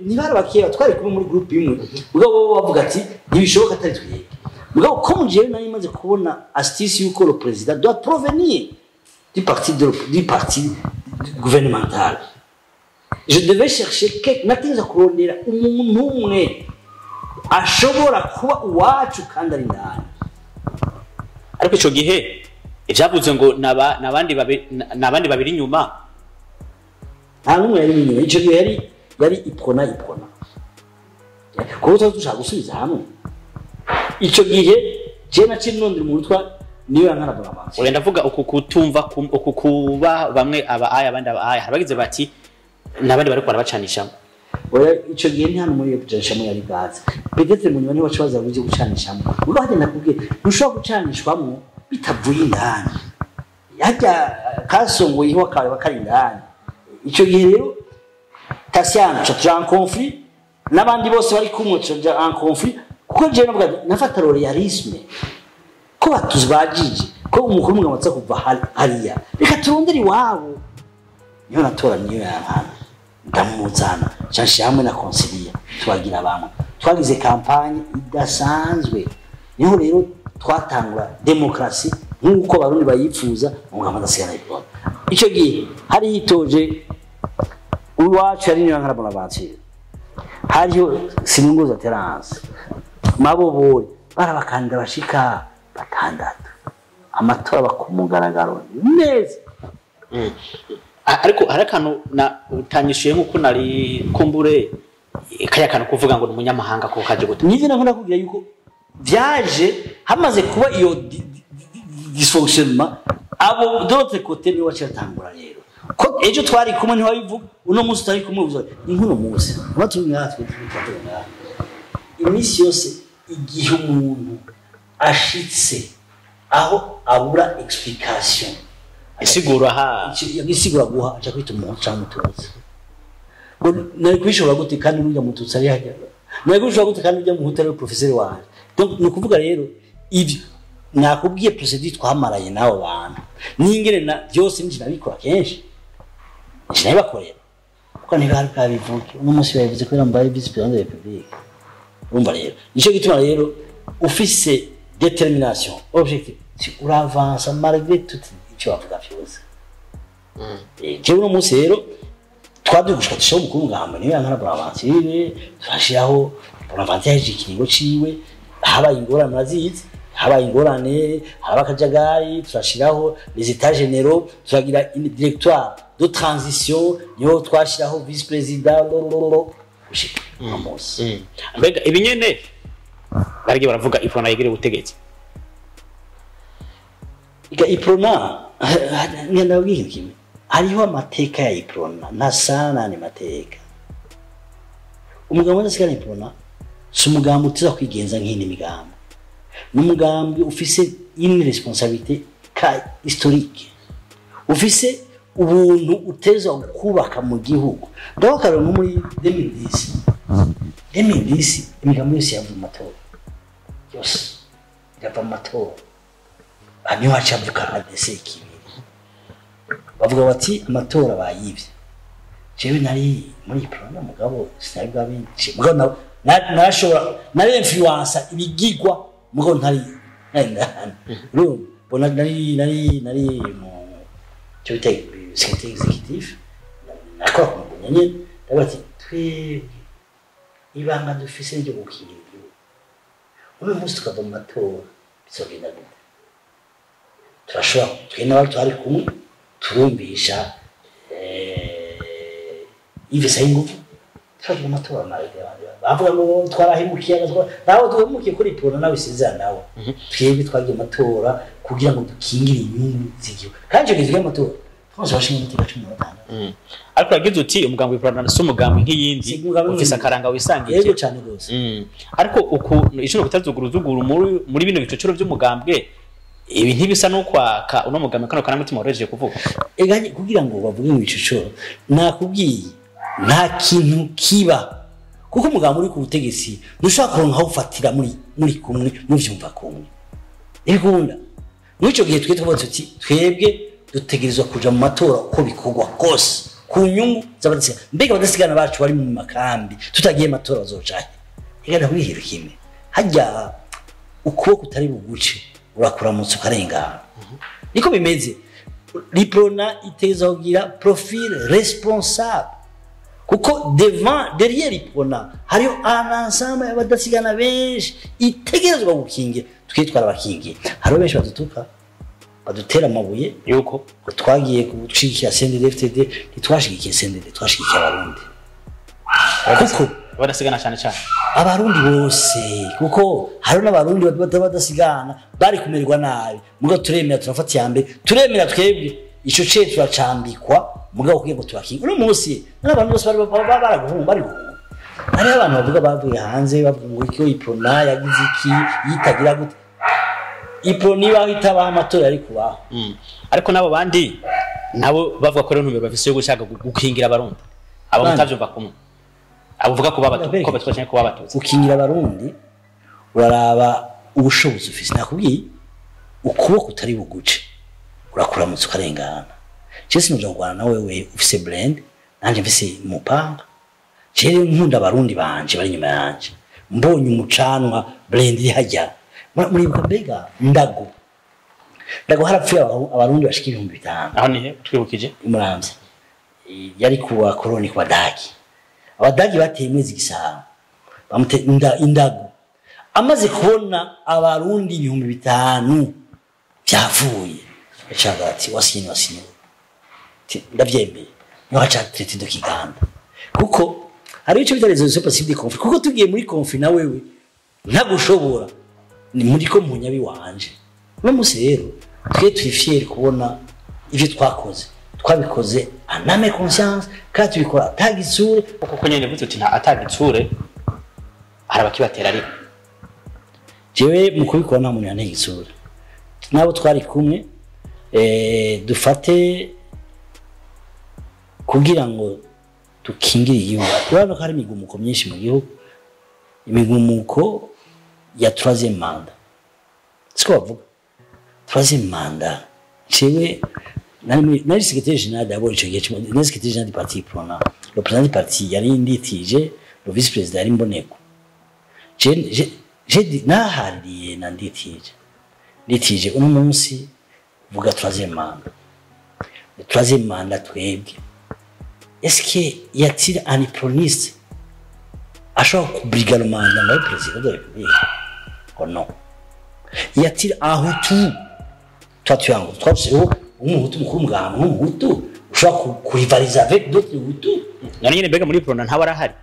niba ari abakeba twari kumwe muri groupe imwe mugabo bo bavuga ati ntibishoboka atari twebwe mugabo comme jewe nari maze kubona astuce yuko le président doit provenir du parti de, du parti gouvernemental je devais chercher quelque natinza kurondera umuntu umwe ashobora kuba uwacu kandi ari ndani ariko icyo gihe ibyavuze ngo babi- n'abandi babiri inyuma. Nta n'umwe yari inyuma. Icyo gihe yari yari ipona ipona. Kuko tuba dushaka gusubiza hamwe. Icyo gihe je naciye nondera umuntu utwa niyo yankana bonamansi wenda ndavuga uku kutumva uku kuba bamwe aba aya abandi aba aya harabagize bati n'abandi bari barabacanishamo ico gihe muri iyo kujanishamo yari bwaza pedete mu nyuma ni ho baca baza buje gucanishamo ubwo hagenda kubwiye ntushobora gucanishwamo bitavuye indani. Hajya kasongoyeho akaba kari indani. Ico gihe rero Tassiano tuja en conflit n'abandi bose bari kumwe tuja en conflit kuko navuga nti, nafata realisme ko batuzbajije ko umukuru umwe amatsa kuva hari- hariya. Reka turondere iwabo. Niyo natora niyo yankana ndamuzana canshira hamwe na konsilia tubagira bamwe twagize kampanye idasanzwe. Niho rero twatangura demokarasi nk'uko abarundi bayifuza umugabo adasigana ibona ico gihe hari hitoje uwacu yari niyo nkana bonaventure. Hariho sinunguza terance mabobori barabakandida bashika batandatu. Amatora ku mugaragaro neza. A- ariko hari akantu na utanyishuye nk'uko nari kumbure kaya kantu kuvuga ngo ni umunyamahanga ko kaje gute? Nivyo nako ndakubwira yuko vyaje hamaze kuba iyo dysfonctionnement abo d'autre côté ni we waciye atangura rero. Ko ejo twari kumwe ntiwabivuga uno munsi utari kumwe ni nk'uno munsi. Nkuba turi natwe turi ngaha. Iminsi yose igihe umuntu ashitse aho abura explication isigura ha yagisigura guha aca kwita umuntu cyangwa umutuzi ngo nari kubishobora gute kandi n'ujya mututsi ari hajya nari kubishobora gute kandi ujya muhuta ari professeur wanjye? Ni ukuvuga rero ibyo nakubwiye procedure twamaranye n'abo bantu. N'ingene na byose nje nabikora kenshi. Nje nabibakorera. Kuko ntibari bwabivuge uno munsi babivuze kubera mbaye président de la république. Urumva rero. Nicyo gituma rero ufise determination objectif uravansa malgré tout icyo bavuga byose Eh, jewe uno munsi rero twaduye gushika dushaho umukuru ngamba ni we yankana bonaventure turashiraho bonaventure yaje ikiringo ciwe habaye ingorane murazizi habaye ingorane haba akajagari turashiraho les états généraux turagira directoire de transition ni ho twashiraho vice président lolololo gushika uno munsi Mm. mbega ibi nyene baragiye baravuga ifona yegereye ubutegetsi. Iga iprona ngenda ikintu kimwe hariho amateka ya iprona ntasana n'andi mateka umugabo udasigara iprona si umugambi utiza kwigenza nk'indi migambi ni umugambi ufise une responsabilité ka historique ufise ubuntu uteza kubaka mu gihugu ndaho akarero nko muri 2010 2010 imigambi yose yavuye mu matora yose irava mu matora hanyuma haca havuka adese kibiri bavuga bati amatora bayibye. Jewe nari muri iyi porona mugabo sinari bwabici mugabo na- na- narashobora nari influence ibigigwa mugabo ntari nari urumva bona nari nari nari mu cyo bita secrétaire exécutif nakora ku mugabo nyene ndavuga ati twebwe ibanga dufise ryo gukingira igihugu. Uno munsi tukava mu matora bizogenda gute? Turashobora twe n'abari twari kumwe turumvisha Yves Sayingufu turagira amatora bavuga ngo twarahemukiye nawe duhemukiye kuri poro nawe isezera nawe twebwe twagiye amatora kugira ngo dukingire inyungu z'igihugu kandi icyo gihe amatora twose bashinga amateka cumi na batanu ariko yagize uti umugambi w'ikorana si umugambi nk'iyindi ufise akaranga yego wisangije. Cyane rwose. Mm. ariko ukuntu ishobora kutazuguruzuguru muri muri bino bicocero by'umugambwe ibi ntibisa n'ukwaka. Uno mugambi kano kana mutima woroheje kuvuga eganye kugira ngo bavuge mu bicucu nakubwiye nta kintu kiba. Kuko umugabo uri ku butegetsi ntushobora kuronka aho ufatira muri muri kumwe muvyumva kumwe. Ntibikunda muri icyo gihe twe tuvuga tuti twebwe dutegerezwa kuja mu matora uko bikorwa kose. Ku nyungu z'abadasigana mbega abadasigana bacu bari mu makambi tutagiye matora bazocahe reka ndakubwira kimwe. Hajya ukuboko utari buguce urakuramutsa ukarengana niko bimeze. Riprona iteza kugira profil responsable. Kuko devant derrière riprona hariho un ensemble y'abadasigana benshi. Itegerezwa gukingira. Twe twarabakingiye hariho benshi badutuka badutera amabuye. Yuko? Twagiye gushigikira CNDD-FDD ntitwashigikiye CNDD twashigikiye abarundi. Kuko badasigana cyane cyane. Abarundi bose kuko hari n'abarundi bata badasigana bari kumererwa nabi. Mugabo turemera turafata iya mbere. Turemera twebwe. Ico ce turacambikwa mugabo kugira ngo turakinga uno munsi n'abantu bose bari baraguhunga bari guhunga hariho abantu bavuga bavuye hanze bavuga ngo icyo iprona yagize iki? Yitagira gute? Iprona ibaho itabaho amatora yari kubaho ariko n'abo bandi nabo bavuga ko rero ntumbero bafise yo gushaka gu- gukingira abarundi. Abo Bandi. mutavyumva kumwe. Abo uvuga ko babatu Ndabereka. ko batwa cyane ko babatutsi. Gukingira abarundi uraraba ubushobozi ufise nakubwiye ukuboko utari buguce. Urakuramutsa ukarengana. Jewe sinoja kurwana na wewe ufise blend nanje mfise umupanga. Jewe nkunda abarundi banje bari inyuma yanje. Mbonye umucanwa blend iri hajya muribuka mbega ndago. Ndago harapfuye abaru- abarundi bashika ibihumbi bitanu. Aho nihe twibukije umuramvya. Yari ku bakoroni ku badagi abadagi bateye imwezi gisabo bamute inda, indago amaze kubona abarundi ibihumbi bitanu byavuye. Yacaga ati wasinye wasinye ndabyemeye. Niho haca traité de kiganda kuko hari icyo bita resolution possible de conflit kuko tugiye muri conflit na wewe ntagushobora. Ni muri ko munyabi wanje uno munsi rero twe turi fier kubona ivyo twakoze. Twabikoze aname conscience kandi tubikora atagisure kuko nyene vuze uti nta atagitsure hari abakibatera ariko jewe mu kubikora nta muntu yanteye nabo twari kumwe eh, dufate kugira ngo dukingire igihugu. Urabona ko hari imigumuko myinshi mu gihugu. Imigumuko ya troisième manda siko bavuga. Troisième manda jewe nari secrétaire général d'abord ico gihe nari général du parti le président du parti yari nditije le vice président yari mboneko. Je- je- je di- nahaririye na nditije nditije uno munsi vuga troisième manda troisième manda twebwe. Est-ce que y a-t-il un iproniste ashobora kubriga le manda ngo abe perezida la république? Ngo non. Y a-t-il un hutu? Toi tu es un twabuseho umuhutu mukuru muganga nk'umuhutu ushobora ku- kurivaliza avec d'autres hutu none nyine mbega muri prona ntawe arahari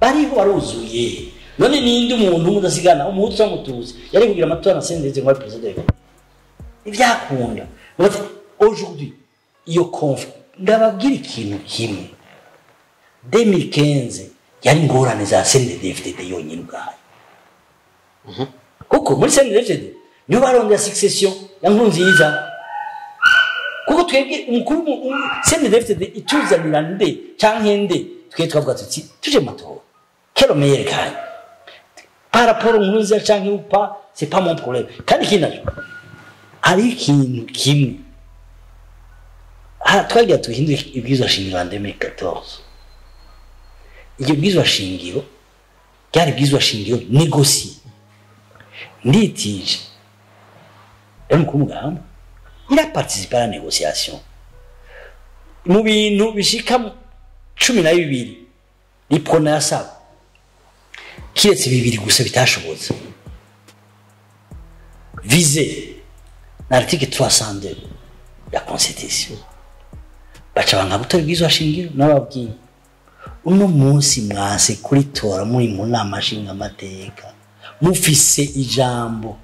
bariho baruzuye. None ninde umuntu umwe udasigana umuhutu cyangwa umutuzi yari kugira amatora na sendeze ngo abe perezida wa ntibyakunda. Bati, aujourd'hui iyo konfa ndababwira ikintu kimwe. 2015 yari ingorane za CNDD-FDD yonyine ubwayo. Kuko muri CNDD-FDD niyo barondera succession ya Nkurunziza kuko twebwe mu- CNDD-FDD ituzanira nde canke nde twe twavuga tuti tuje matora quel meilleur gagne par rapport Nkurunziza canke ou pas c'est pas mon problème. Kandi ikindi naco hari ikintu kimwe. Aha twagira tuhindure ibwirizwa shingiro en 2014 iryo bwirizwa shingiro ryari ibwirizwa shingiro négocié. Nditije yari umukuru w'umugamba iraparticipa à la négociation. Mu bintu bishika mu- cumi na bibiri ripona yasaba kiretse bibiri gusa bitashobotse vize na article 302 ya constitution. Baca banga nshingamateka mufise ijambo.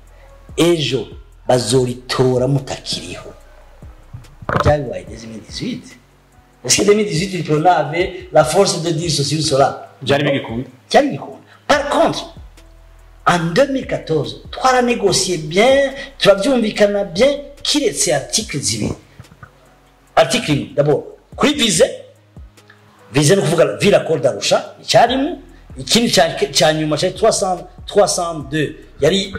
Ejo bazoritora mutakiriho byabibaye 2018 est-ce que 2018 il prenait la force de dire ceci ou cela byari bigikunda cyari gikunda par contre en 2014 twaranégocié bien turabyumvikana bien kiretse article zibiri article imwe d'abord kuri vize vize ni ukuvuga ville accord d'arusha icyarimo ikindi cya- nyuma cyari 300 302 yari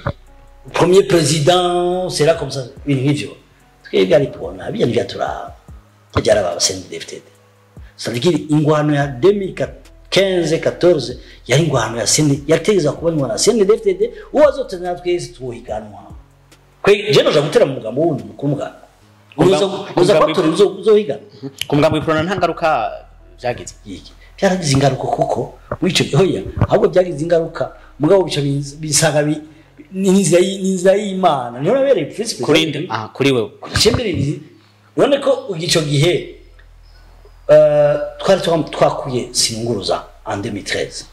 premier président c'est là comme ça ibintu nk'ivyo twebwe ariko na byo ntivyaturaba byaraba abasendefted c'est-à-dire ingwano ya 2015 14 yari ingwano ya sende yategeza kuba ingwano ya sendefted uwazotenera twese tuhiganwa kwe je noja gutera mu mugambo wundi mukuru muganga uza Umugambi- uza umugambi- kwatora uzo uzohigana ku mugambi w'iprona nta ngaruka byagize iki byaragize ingaruka kuko muri icyo gihe ahubwo byagize ingaruka mugabo bica biz- bisanga bi- ni inzira y'i- ni inzira y'imana niyo nabereye principe kuri nde? Ah kuri wewe. Cyembere urabona ko icyo gihe eh, twari twa- twakuye sinunguruza en 2013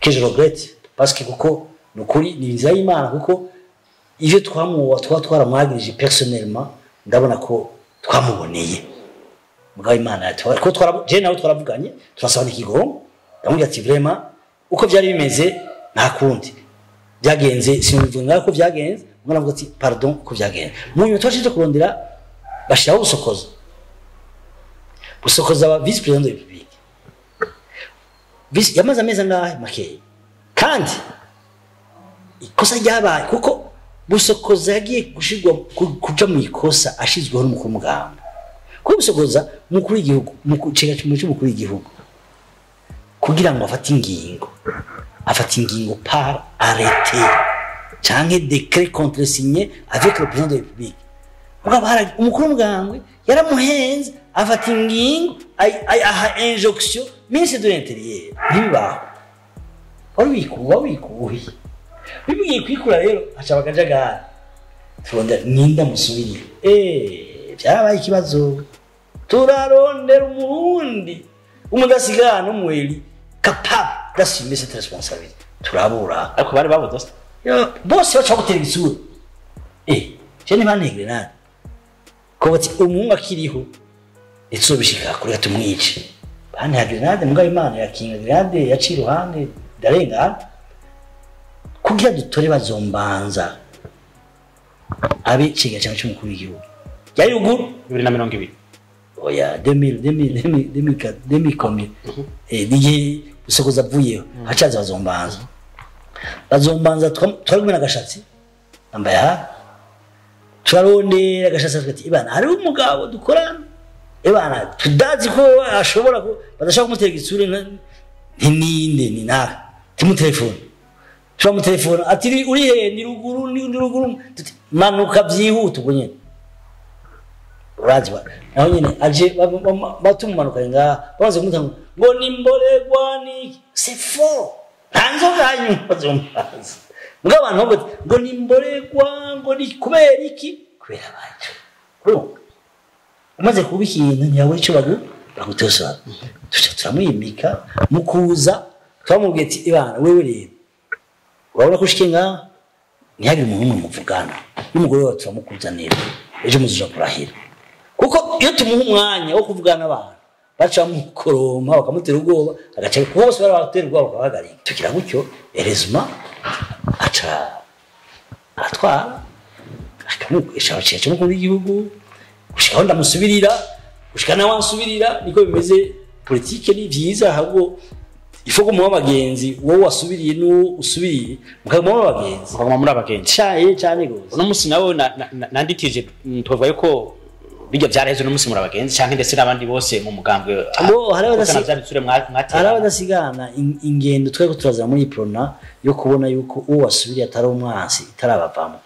que je regrette parce que kuko ni ukuri ni inzira y'imana kuko ivyo twamuwa twa twaramwagirije personnellement ndabona ko twamuboneye. Mugabo imana yatuba ko twara je nawe twaravuganye turasaba n'ikigongo ndamubwira ati vraiment uko byari bimeze nta kundi byagenze ngaho uko byagenze umwana avuga ati pardon uko byagenze mu nyuma twashije kurondera bashyiraho ubusokoza busokoza aba visi perezida de repubulika. Yamaze amezi angahe makeya. Kandi ikosa ryabaye kuko busokoza yagiye gushirwa ku- kuja mu ikosa ashizweho n'umukuru w'umugamba kuko busokoza umukuru w'igihugu mu cy'umukuru w'igihugu kugira ngo afate ingingo. Afata ingingo par arrêté. Canke décret contresigné avec le président de hara- umukuru w'umugambwe yaramuhenze afata ingingo aha injonction ministre de l'intérieur. Ntibibaho wari wikuba wikuye bimugiye kwikura rero haca abakajagari turondera ninda musubirire eh byarabaye ikibazo turarondera umurundi umudasigana n'umweri capable. D'assumer cette responsabilité turabura ariko bari babuze Yo, bose baca gutera isura eh je ni banegre nani ko bati umuhungu akiriho itsobishika kuri tumwice bantera grenade mugabo imana yakinga grenade yaciye iruhande ndarengana kugira dutore bazombanza abe kiga cyane cy'umukuru w'igihugu yari ruguru bibiri na mirongo ibiri oya 2000 2000 2000 2000 combien eh niye busokoza avuyeho hacaza bazombanza bazombanza twari kumwe n'agashatsi nambaye aha turarondera agashatsi ati ibana hariho umugabo dukorana ibana tudazi ko ashobora ko badashaka kumutera igitsure nka- nti ninde ni nawe timutelefone turamutelefona ati "Uri- uri he ni ruguru ni ruguru manuka byihuta ubwo nyine urazi naho nyine aje ba- ba- ba- batumumanukanye ngaha bamaze kumutanga ngo ni mboregwa ni faux nta nzoga hanyuma zumbaza mbwa abantu bavuga ngo ni mboregwa ngo ni kubera iki? Kubera bacu urumva umaze kuba ikintu ntiyabura icyo bagu bagutosora tuca turamwimika mu kuza twamubwiye ati ibana wewe rero urabona ko ushike ngaha? Ntihagire umuntu n'umwe muvugana. N'umugore wawe turamukuzanira ejo muzuja kurahira. Kuko iyo tumuha umwanya wo kuvugana n'abantu baca bamukoroma bakamutera ubwoba agaca bose bari batera ubwoba bakabahagarika tugira gutyo erezima aca aratwara akamukoresha abaciye cy'umukuru w'igihugu gushika aho ndamusubirira gushika nawe ansubirira niko bimeze. Politike ni byiza ahubwo ifo kumuha abagenzi wowe wasubiriye n'uwo usubiriye mukamuha abagenzi. Mukaguma muri abagenzi. Cyaye cyane gose uno munsi nawe na- na- na- nanditije twavuga yuko bijya byaraheze uno munsi muri abagenzi cyangwa ndetse n'abandi bose mu mugambwe hari abadasigana in- ingendo twari turazana muri prona yo kubona yuko uwo wasubiriye atari umwansi itarabavamo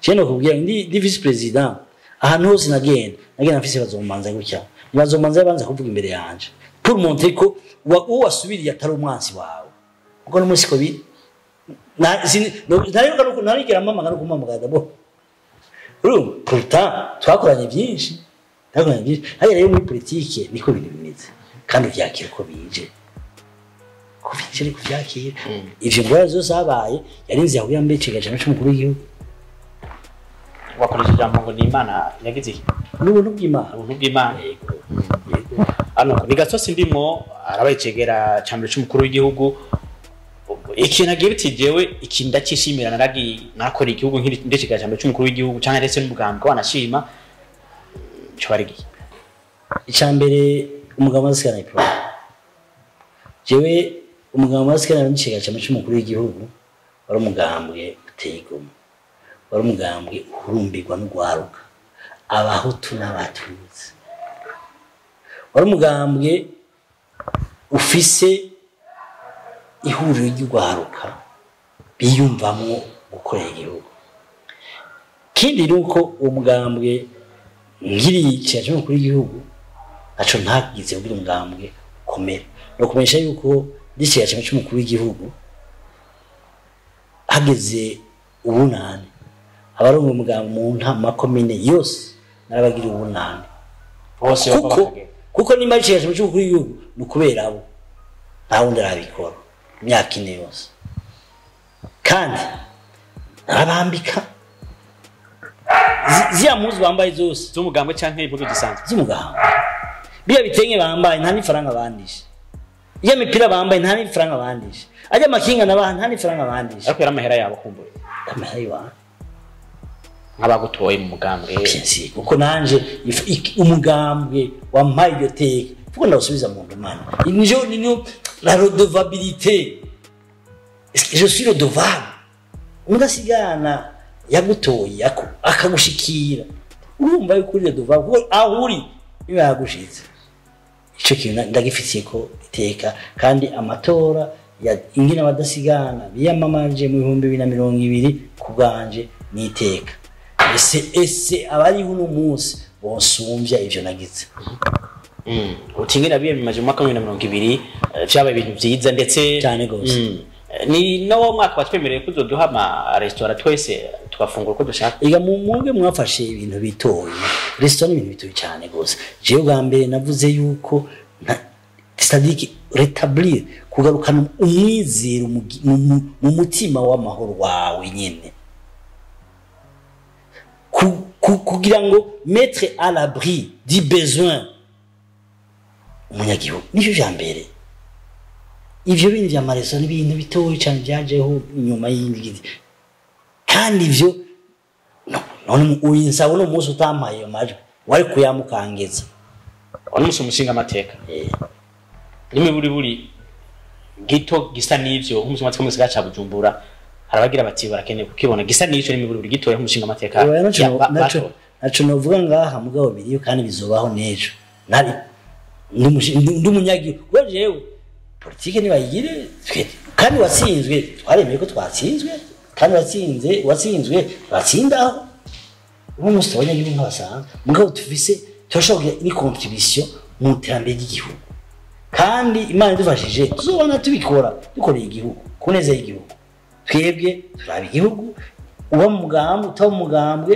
cyane kubwira ndi vice president ahantu hose nagenda nagenda mfise bazomanza gutya bazomanza banza kuvuga imbere yanje pour montrer ko wa- uwo wasubiriye atari umwansi wawe kuko no munsi ko biri narigera mama no kumamagara pourtant twakoranye byinshi twakoranye byinshi. Hariya rero muri politike niko ibintu bimeze. Kandi ubyakira uko bije. Kuvyakira ariko uvyakira ivyo ngwara zose habaye yari inzira kugira mbe cigajana c'umukuru w'igihugu wakoresha ijambo ngo ni imana yagize iki? N'ubuntu bw'imana. Ubuntu bw'imana. Yego, hano ni gasosi ndimo arabaye icegera cya mbere cy'umukuru w'igihugu ikintu agiye bitigewe ikintu ndakishimira naragiye nakorera igihugu mbere cy'umukuru w'igihugu cyangwa ndetse n'umugambwe wanashima. Cyo barigiye icya mbere umugabo w'amasikana ipro jewe umugabo w'amasikana n'ikigega cyane cy'umukuru w'igihugu wari umugambwe uteye igomwe. Wari umugambwe uhurumbirwa n'ugwaruka abahutu n'abatutsi. Wari umugambwe ufise ihuriro ry'ugwaruka biyumvamo gukorera igihugu ikindi ni uko mugambwe ngiri ikintu cy'umukuru w'igihugu naco ntagize kugira umugambwe ukomere no kumenyesha yuko ndikigega kimwe cy'umukuru w'igihugu hageze ubunani. Abarongo umugambwe mu makomine yose narabagira ubunani. Kuko kuko nimba ari ikigega cy'umukuru w'igihugu ni ukubera abo nta wundi arabikora. Imyaka ine yose. Kandi arabambika Zi- ziriya mpuzu bambaye zose. z'umugambwe cyangwa impuzu zisanzwe z'umuganga biriya bitenge bambaye nta n'ifaranga bandishe. Iyo mipira bambaye nta n'ifaranga bandisha ajya amakinga nabaha nta n'ifaranga bandisha ariko yari amahera yabo kumbuye. Amahera y'iwanyu nk'abagutoye mu mugambwe. Kuko nanje umugambwe wampaye iryo teka kuko ndawusubiza mu niyo la redevabilité. Je suis redevable? Mudasigana yagutoye akagushikira. Urumva yuko uri redevable kuko aho uri niba yagushitse. Ico kintu ndagifitiye ko iteka kandi amatora ya ingina abadasigana biyamamaje mu bihumbi bibiri na mirongo ibiri ku bwanje ni iteka. Ese ese abariho uno munsi bonsumbya ivyo nagize. Utingira biyamamaje mu mwaka wa bibiri na mirongo ibiri eh, vyabaye ibintu vyiza ndetse Cane gose. Mm. Ni nawo mwaka watwemereye ko uzoduha amaresitora twese tugafungura uko dushaka. Iga mu mwebwe mwafashe ibintu bitoye resitora ni ibintu bitoye cyane rwose. Jewe bwa mbere navuze yuko c'est-à-dire rétablir kugarukana umwizero mu mu- mu- mu mutima w'amahoro wawe ku- kugira ngo mettre à l'abri du besoin. Umunyagihugu. Nicyo vya mbere. Ivyo bindi vya mareso ni ibintu bitoye cyane byajeho inyuma y'indi kandi none uyinsaba uno munsi utampaye ayo majwi wari kuyamukangeza uno musi umushinga amateka. Eh, rimwe buri buri gito gisa amateka mu gisagara ca bujumbura harabagira bati barakeneye kukibona. Gisa n'ivyo rimwe buri buri gitoya nk'umushinga amateka. Batoye. naco novuga ngaha mugabo biriyo kandi bizobaho n'ejo. Ndi umunyagihugu we jewe politike nibayigire twe- kandi watsinzwe twaremeye ko twatsinzwe kandi watsinze watsinzwe twatsindaho uno munsi abanyagihugu nk'abasanzwe mugabo tufise turashobora kugira ni contribution mu iterambere ry'igihugu. Kandi imana idufashije tuzobona tubikora dukoreye igihugu ku neza y'igihugu. Twebwe turaba igihugu uba mu mugambwe utaba mu mugambwe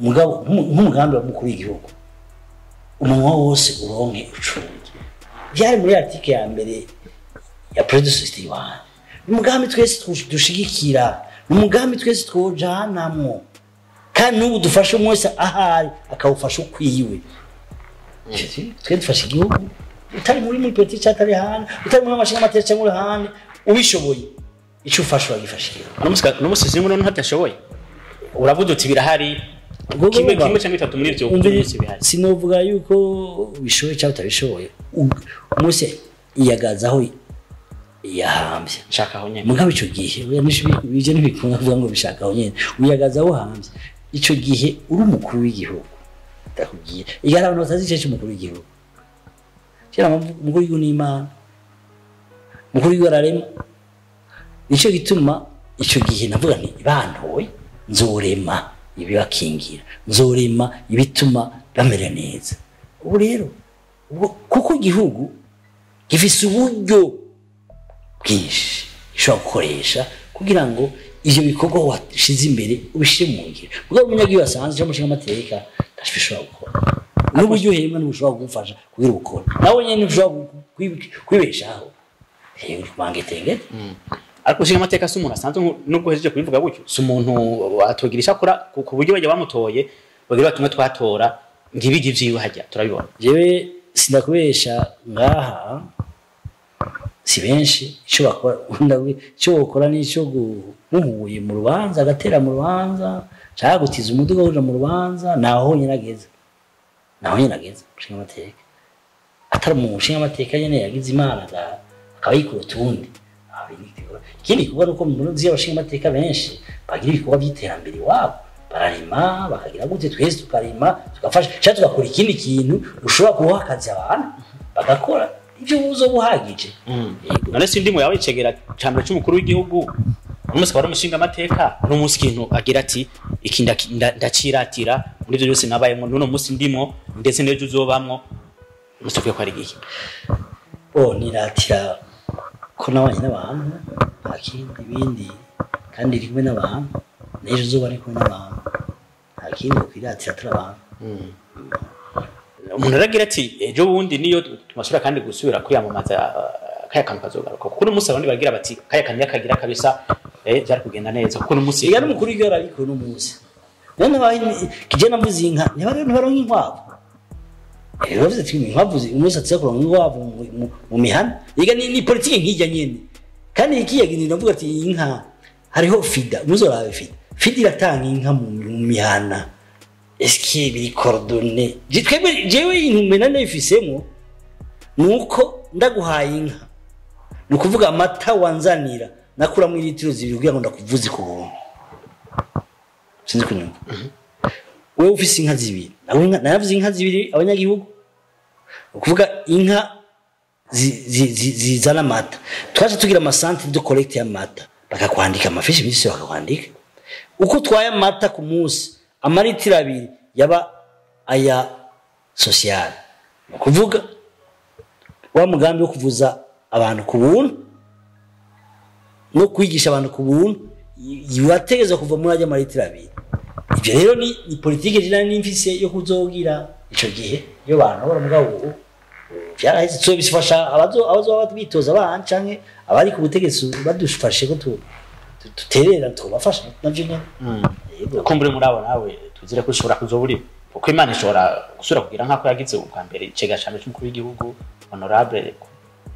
nk'umugambi wa mukuru w'igihugu. Umunwa wose uronke ucunge byari muri article ya mbere ya perezida sosiyete iwanyu. Ni umugambi twese dushigikira ni umugambi twese twojanamwo kandi n'ubu dufashe umwe wese ahari akawufasha ukwiwe. Twe dufashe igihugu. Utari muri muri politiki cyangwa atari handi utari muri amashinga amateka cyangwa uri handi ubishoboye. Icyo ufashe uragifasha igihugu uno musi zimwe none hadashoboye uravuga uti birahari. Kimwe cyangwa bitatu muri bihari sinovuga yuko bishoboye cyangwa utabishoboye umunsi yiyagazaho yahambye. Nshaka aho nyene. Mugabo icyo gihe bije ntibikunda kuvuga ngo bishaka aho nyene. Uyagazaho hambye icyo gihe uri umukuru w'igihugu. Ndakubwiye. Igara abantu batazi icyo cy'umukuru w'igihugu. Kera umukuru w'igihugu ni imana. Umukuru w'igihugu ararema. Nicyo gituma icyo gihe navuga nti bantoye nzorema. Ibibakingira nzorema ibituma bamera neza. Ubu rero kuko igihugu gifise uburyo bwinshi ushobora gukoresha kugira ngo ivyo bikorwa washize imbere ubishire mu ngiro. Ubwo umunyagihugu asanzwe cyangwa umushinga amateka ntacyo bishobora gukora. N'uburyo uhembwa ntibushobora kugufasha kugira ubukore nawe nyene ntushobora kwi- kwibeshaho. Hewe uri kumangetengete ariko ushinga amateka si umuntu asanzwe nubwo uhejeje kubivuga gutyo. Si umuntu atugira icyo akora ku buryo bajya bamutoye bagira batumwe twatora ngibigi vyiwe hajya turabibona. Jewe sindakubesha ngaha si benshi icyo bakora icyo bakora ni icyo guhuye mu rubanza agatera mu rubanza cyangwa gutiza umuduga wuja mu rubanza naho honyine ageze naho nyine ageze mushinga amateka. Atari mu mushinga amateka nyine yagize imana akaba yikura utundi Ah, ibi ni igikorwa. Ikindi gikorwa ni uko mu Burundi abashinga amateka benshi bagira ibikorwa by'iterambere iwabo. Bararima bakagira gute twese tukarima tugafasha. Cyangwa tugakora ikindi kintu ushobora guha akazi abantu bagakora. Ibyo buzo buhagije. Yego. none si ndimo yawe icegera cambere c'umukuru w'igihugu? Umunsi akaba ari umushinga amateka uno munsi ikintu agira ati iki ndaciratira muri ivyo byose nabayemwo n'uno munsi ndimo ndetse n'ejo uzobamwo umunsi tuvuye ko ari igihe. Bo niratira ko nabanye n'abantu nta kindi ibindi kandi iri kumwe n'abantu n'ejo zuba ari kumwe n'abantu. Nta kindi ukwiratira turi abantu. Umuntu aragira ati ejo bundi niyo tumasubira kandi gusubira kwiyamamaza uh, kaya kantu kazogaruka. Kuko uno munsi abandi bagira bati kaya kantu yakagira kabisa eh byari kugenda neza. Kuko uno munsi Iga n'umukuru w'igihugu arabikora uno munsi nabaye kijya navuze inka ntibaro ntibaro nk'inkwavu rero bavuze ati umunsi atiza kuronka inkwavu mu- mihana yiga ni, ni politiki nk'ijya nyene kandi ikiyaga ni. Navuga ati iyi nka hariho fida muzorabe fida fida iratanga inka mu, mihana eske biri Je- twebwe jewe intumbwe nane bifisemo nuko ndaguhaye inka ni ukuvuga amata wanzanira. Nakuramo ilitiro zibiri kugira ngo ndakuvuze ku buntu sinzi kunyumva wewe ufise inka zibiri naravuze inka zibiri abanyagihugu. Ukuvuga inka zi- zi- zi- zizana amata. Twaje tugira amasantere de collecte y'amata bakakwandika amafishi bisi bakakwandika. Uko utwaye amata ku munsi amaritiro abiri yaba aya sosiyale ni ukuvuga wa mugambi wo kuvuza abantu ku buntu no kwigisha abantu ku buntu wategeza kuva muri ajya amaritiro abiri. Ibyo rero ni, ni politike jina n'imfise yo kuzogira ico gihe iyo bantu babona mugabo ubu byarahise so bifasha abazo abazo bitoza abana canke abari ku butegetsi badufashe ko duterera tubafasha navyo nyene. Yego. Kumbure muri abo nawe tuzire ko ushobora kuzoba uri kuko imana ishobora gusubira kugira nk'ako yagize ubwa mbere cyane cy'umukuru w'igihugu honorable.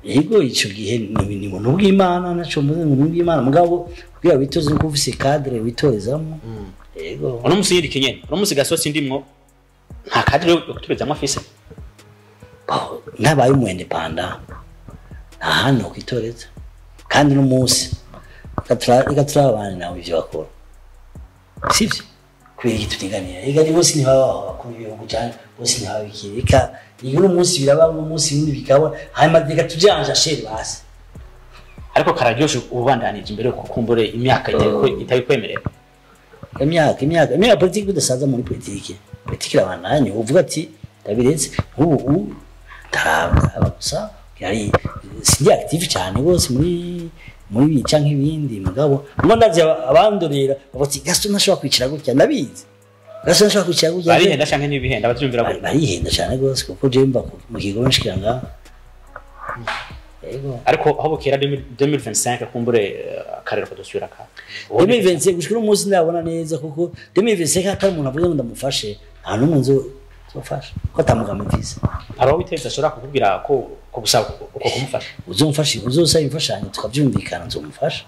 Yego ico gihe ni muntu bw'Imana naco muzi ni bw'Imana mugabo kugira witoze ko ufise cadre witorezamo yego uno musi yiri kinyene uno musi gasosi ndimwo nta kadire yo kuturezamo afise nabaye umu independant nta hantu kwitoreza kandi n'umunsi reka turabana nawe ivyo bakora. Sivyo? Kubera iki turinganira reka ni bose ntibaba bakuru b'ibihugu cyane bose ntibaba bikiri reka niba uno munsi biraba uno munsi ibindi bikaba. Hanyuma reka tujanja sheri basi. Ariko kararyoshe ububandanije imbere kukumbure imyaka itabikwemerera imyaka imyaka imyaka politiki budasaza muri politiki. Politiki irabandanya uvuga ati ndabiretse nk'ubu ubu ntaraba gusa sindi active cyane rwose muri muri ibi canke ibindi mugabo. Ngo ndazi aba- abandorera bavuga ati gaso ntashobora kwicara gutya. Ndabizi. Gaso ntashobora kwicara gutya. Barihenda bavyumvira Bari- gutya barihenda cyane rwose kuko jewe mba ku- mu kigo nshikira ngaho yego ariko aho bukera 2025 kumbure eh, akarere ko dusubira ka 2025 gushika uno munsi ndabona neza kuko 2025 hatari umuntu avuze ngo ndamufashe nta n'umwe nzo zofasha ko atamugambo mfise hari aho witeze ashobora kukubwira ko ko gusaba uko kumufasha? Uzomfasha uzosaba imfashanyo tukavyumvikana nzomufasha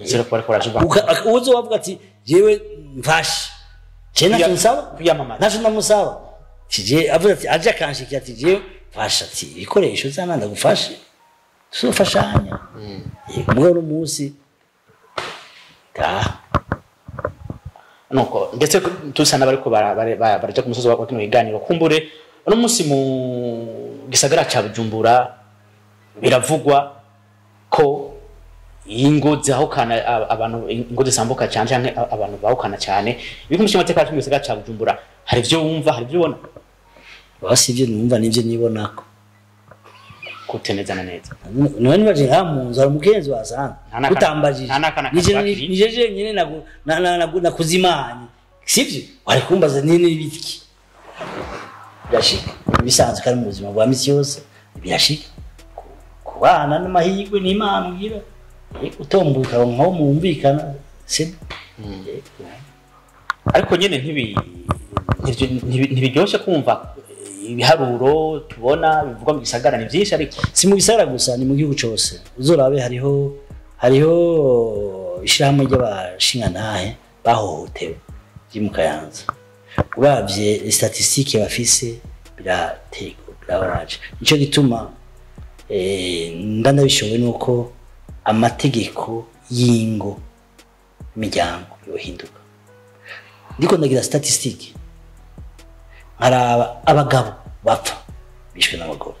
nzira ko ariko arajuba. Uka- uzo wavuga ati jewe mfashe. Je Kuya- naco nsaba kwiyamamaza. naco ndamusaba. Tije avuga ati aje akanshikira ati jewe mfasha ati ibikoresho zana ndagufashe tuzofashanya yego mugabo uno munsi? Taha nuko ndetse tusa n'abariko bara- bara- bara- baraja ku musozi wa kino kiganiro. Kumbure uno munsi mu gisagara ca bujumbura biravugwa ko ingo zahukana abantu ingo zisambuka cyane canke abantu bahukana cyane. Ibiko mu mateka yacu mu gisagara ca bujumbura hari ivyo wumva hari ivyo ubona? Basi ibyo numva ni byo nibonako. Kuteneza na neza. Niwe nibaje nka mu nzu hari umukenzi wasanga utambajije. Nije- jenyine nakuzimanye. Sivyo wari kumbaza nini n'ibiki birashika. Bisanzwe kandi mu buzima bwa misi yose birashika. Ku- kubana n'amahirwe n'imana ugira Eh, utombuka nkaho mwumvikana. Sibyo Yego. ariko nyene ntibi ntibyo- ntibi- ntibiryoshe kumva ibiharuro tubona bivugwa mu gisagara ni vyinshi ariko si mu gisagara gusa ni mu gihugu cyose. Uzorabe hariho hariho ishyirahamwe ry'abashingantahe bahohotewe riri mu kayanza. Uravye statistique bafise birateye birababaje nico gituma eh, ndanabishoboye nuko amategeko y'ingo imiryango yohinduka. Ndiko ndagira statistique nkaraba abagabo. Bapfa bishwe n'abagore.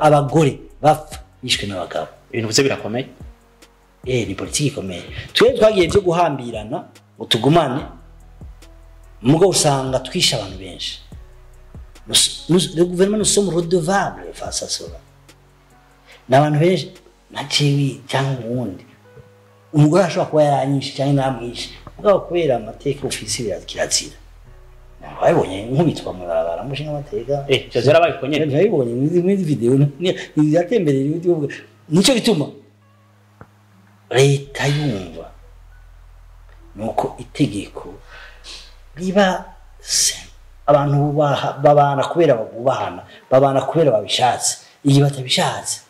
Abagore bapfa bishwe n'abagabo. Ibintu bize birakomeye? Eh ni politiki ikomeye. Twebwe twagiye byo guhambirana utugumane mugabo usanga twisha abantu benshi. Le gouvernement nous sommes redevables face à cela. Ni abantu benshi na jewe cyangwa uwundi. Umugore ashobora kuba yaranyishe cyangwa namwishe mugabo kubera amateka ufise kirazira wabibonye nkubitwa mu barabara mushinga amateka. Eh ivyo vyarabaye ko nyene. Nabibonye muri muri video. Yatembereye igihugu ni cyo gituma? Leta yumva nuko itegeko riba abantu babana kubera bubahana babana kubera babishatse. Igihe batabishatse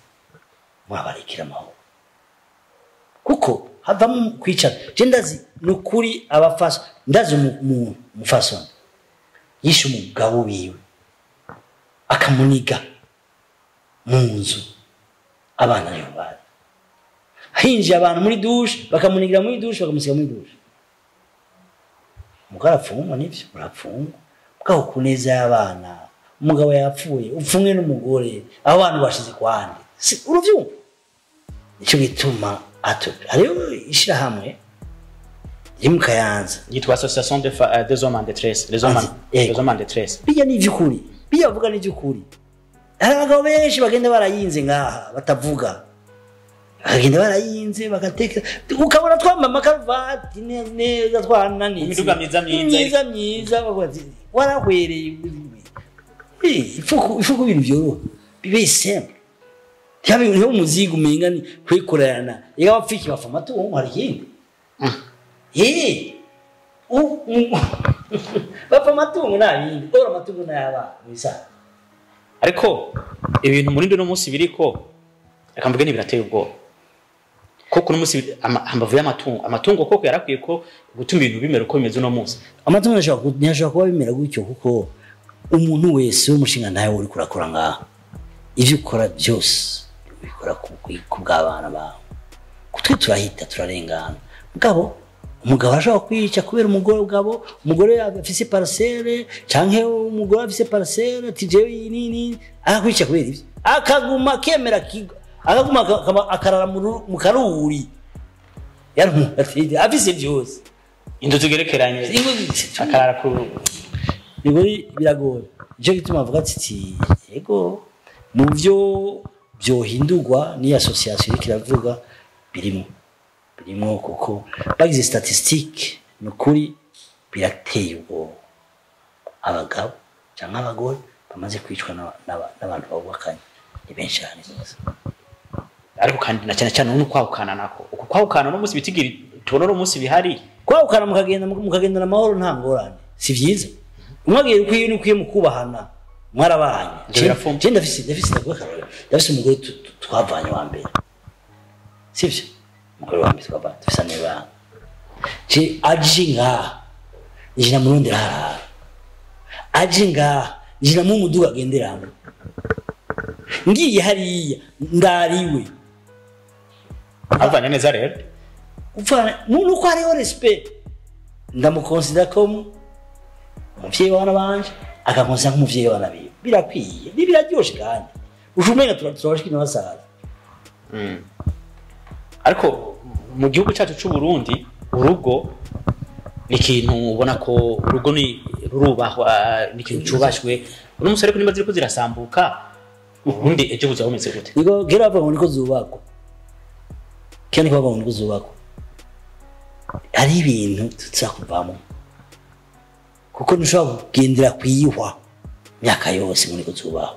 murabarekera amahoro. Kuko havamo kwicara je ndazi ni ukuri abafasha ndazi umu- umuntu umufasoni yishe umugabo wiwe akamuniga mu nzu abana nibo bari. Hinjiye abantu muri dushe bakamunigira muri dushe bakamusiga muri dushe umugabo arapfungwa ni byo? Urapfungwa? Mugabo ku neza y'abana umugabo yapfuye upfumwe n'umugore abo bantu bashize ku handi. Uruvyumva ni cyo gituma ato hariho ishyirahamwe? Riri mu kayanza. Yitwa association de fa- euh, des hommes en détresse. Les hommes en- Ati, les hommes en détresse. Bijya ni iby'ukuri bijya bavuga ni iby'ukuri hari abagabo benshi bagenda barayinze ngaha batavuga. Bakagenda barayinze bagateka ukabona twambaye amakaruvati ne- neza twananitse. Imiduga myiza myiza. myiza warahwereye Eh, ifuku ibintu byoroha. Bibe simple ntihabe umuzigo umenga ni kwikorerana iyo abapfiki bapfa amatungo hari ikindi? Eh, u- u- bapfa amatungo nta bindi ora amatungo n'ay'abana bisa. Ariko ibintu muri no munsi biriko reka mvuge ni birateye ubwoba koko no munsi ama- hambavu y'amatungo amatungo koko yarakwiye ko gutuma ibintu bimera uko bimeze uno munsi amatungo ntashobora kuba bimera gutyo kuko umuntu wese w'umushinga ntawe uri kurakora ngaha ibyo ukora byose ubikora ku bw'abana bawe twe turahita turarengana mugabo umugabo arashobora kwica kubera umugore gabo umugore afise parcelle canke umugore afise jewe iyi nini akakwica kubera ivyo. Akaguma akemera kigo akaguma akarara mu ru- mu karuri. Yari afise byose inzu zigerekeranye. Akarara ku niburi biragoye. Nicyo gituma avuga ati "Ti, yego mu byo byohindurwa n'iyi association iriko iravuga birimo. Birimo kuko bagize statistique ni ukuri birateye ubwoba abagabo cyangwa abagore bamaze kwicwa n'aba- n'aba- n'abantu babubakanye ni benshi cyane rwose ariko kandi na cyane cyane no kwahukana nako uko kwahukana no munsi bitigiri tubona no munsi bihari kwahukana mukagenda mukagendana amahoro nta ngorane si byiza umwabwira ukwiye n'ukwiye mu kubahana mwarabanye ndafise ndafise umugore twavanye wa mbere sivyo umugore wa mbere twavanye dufise n'ibanga je njina murondera harara aje ngaha njina mu muduga agenderamo ngiye hariya ndariwe avanye neza rero uvana nuko hariho respect. Ndamukonsida ko umuvyeyi w'abana banje akakonsida nk'umuvyeyi w'abana biwe. Birakwiye ni biraryoshe kandi. Uje umenga turabashikira n'abasaza ariko mu gihugu cyacu cy'u Burundi urugo ni ikintu ubona ko urugo ni rurubahwa ni ikintu cyubashwe uno musore niba ziriko zirasambuka ubundi ejo buzaba bumeze gute niko kera bavuga ngo niko zubakwa. Kera niko bavuga ngo niko zubakwa. Hari ibintu tuzakuvamo kuko ntushobora kugendera kwiyihwa imyaka yose ngo niko zubahwa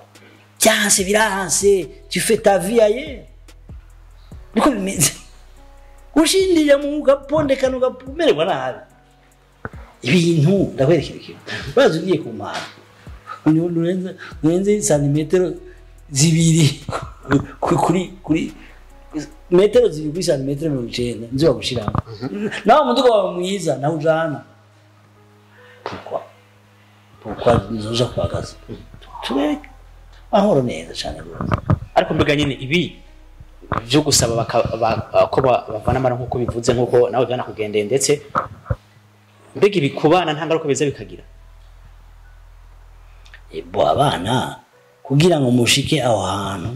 byanse biranse tu fais ta vie niko bimeze ushindira mu ugapondekana ugamererwa nabi ibintu ndakwereka ikintu bazi ugiye ku nurenze nurenze santimetero zibiri. Ku- kuri metero zibiri kuri santimetero mirongo icenda. Nizo bagushiramo nawe umuduga wawe mwiza nawe ujana. Pourquoi? Pourquoi nzoja kuhagaza tureke. Mahoro neza cane rwose. Ariko mbega nyine ibi byo gusaba ko ba- bavana amara nk'uko bivuze nk'uko nawe byana kugendeye ndetse mbega ibi ku bana nta ngaruka biza bikagira. Abana kugira ngo mushike aho hantu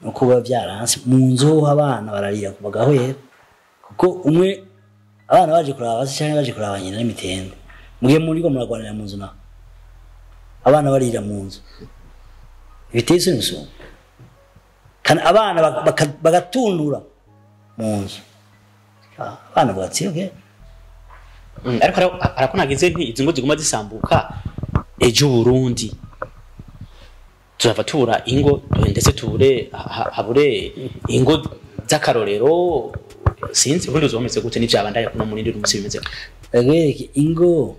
no kuba byaranse mu nzu abana bararira kuva gahwera kuko umwe abana baje kuraba hasi cyangwa baje kuraba nyina n'imitende. Mugihe muriko muragwanira mu nzu naho abana barira mu nzu. Biteye isoni kandi abana bagatunura mu nzu abana bagatsi okay. Mm, ariko nagize nti izi ngo ziguma zisambuka ejo Burundi. Tuzava tubura ingo ndetse tubure ha- ha- habure ingo z'akarorero. Sinzi ubundi uzomeze gute n'ivyabandanya kuno muri ndi umunsi bimeze agwereke ingo.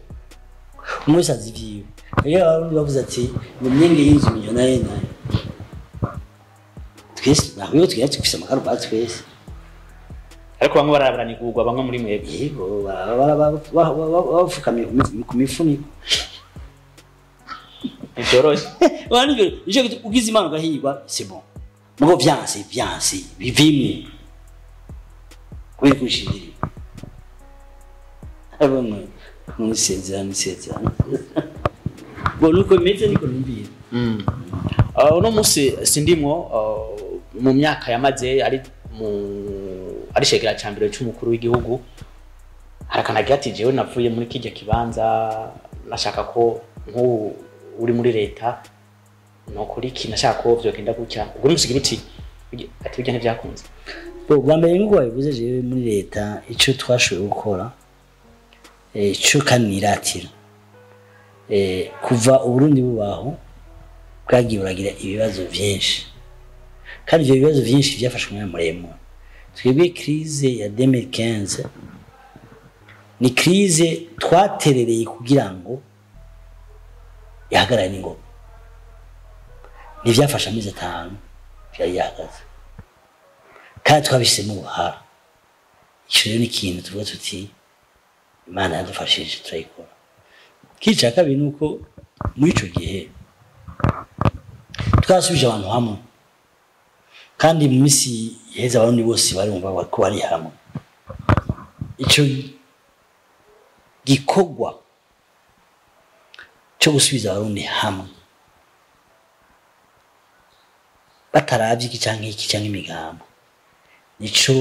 Umwe wese azi iyo abarundi bavuze ati ngo myenge y'inzu miliyonari na yo. Twese iyo twari dufise amakaruvati twese. Ariko bamwe barabaranigurwa bamwe muri mwebwe yego bara- bara- bara- ba- ba- ba- bapfukamiye ku mi- ku mifuniko. Ntibyoroshye ugize imana ugahigwa c'est bon. Mugo vyanse vyanse bivimwe kuri kushirira abamwe musezerano isezerano bo nuko bimeze niko numvira. Mm. Uh, uno munsi sindimwo uh, mu myaka yamaze ari mu ari shegera ca mbere c'umukuru w'igihugu harakanagira ati jewe navuye muri kijya kibanza nashaka ko nk'ubu uri muri leta nokora iki? Nashaka ko vyogenda gutya ubwo nimusigira uti "Ujye- ati bijya ntivyakunze bo bwa mbere nk'uko babivuze jewe muri leta icyo twashoboye gukora eh, ico kandi eh, kuva uburundi bubaho bwagiye buragira ibibazo vyinshi. Kandi ivyo bibazo vyinshi vyafashe umwanya muremure. Twebwe krize ya 2015 ni krize twaterereye kugira ngo ihagarare n'ingoma ntivyafashe amezi atanu vyari yahagaze kandi twabishyizemo ubuhara. Icyo rero ni ikintu tuvuga tuti imana yadufashije turayikora. Ikindi cya kabiri ni uko muri icyo gihe twasubije abantu hamwe. Kandi mu minsi iheze abarundi bose barumva ko bari hamwe. Icyo gikorwa cyo gusubiza abarundi hamwe. Bataravye iki canke iki canke imigambo nico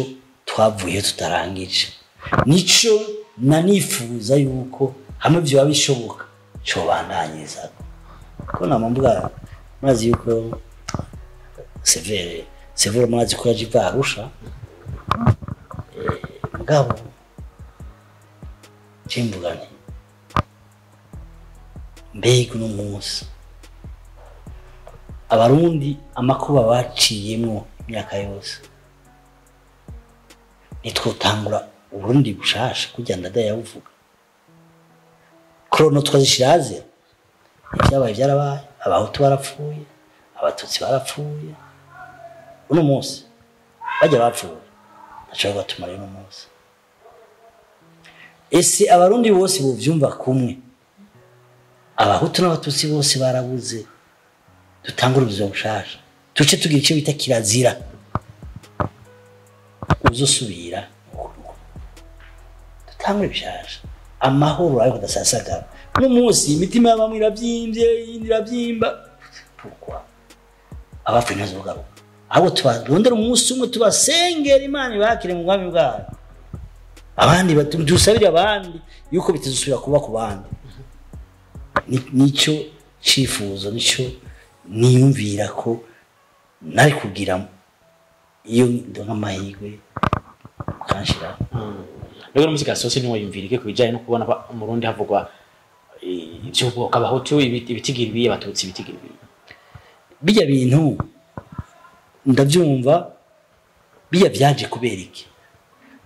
twavuye tutarangije. Nico nanifuza yuko hamwe vyoba bishoboka cobandanyiriza ko nama mvuga murazi yuko severe severe murazi ko yaje iva arusha mugabo cimvuga nti mbega uno munsi abarundi amakuba baciyemwo imyaka yose. Nitwotangura uburundi bushasha kurya ndada yabuvuga krono twazishiraze ibyabaye byarabaye abahutu barapfuye abatutsi barapfuye. Uno munsi bajya bapfuye. Batuma rero uno munsi. Ese abarundi bose bovyumva kumwe? Abahutu n'abatutsi bose barabuze. Dutangure ubuzima bushasha. Tuce tugira icyo bita kirazira. Uzosubira dutangure bishasha amahoro ariko adasasagara. Uno munsi imitima y'abamwe iravyimbye iyindi iravyimba. Pourquoi abapfuye ahubwo tubarondera umunsi umwe tubasengera imana ibakire mu bwami bwayo. Abandi dusabire abandi. Yuko bitazosubira kuba ku bandi. Ni- nico cifuzo nico niyumvira ko nari kugira iyo ndonka amahirwe ukanshiraho rero no muzika sose niwo yumvirike kubijanye no kubona mu Burundi havugwa eh, ivy'ubwoko abahutu ibiti- ibitigira ibi abatutsi ibitigira ibi bijya bintu ndabyumva bijya byaje kubera iki?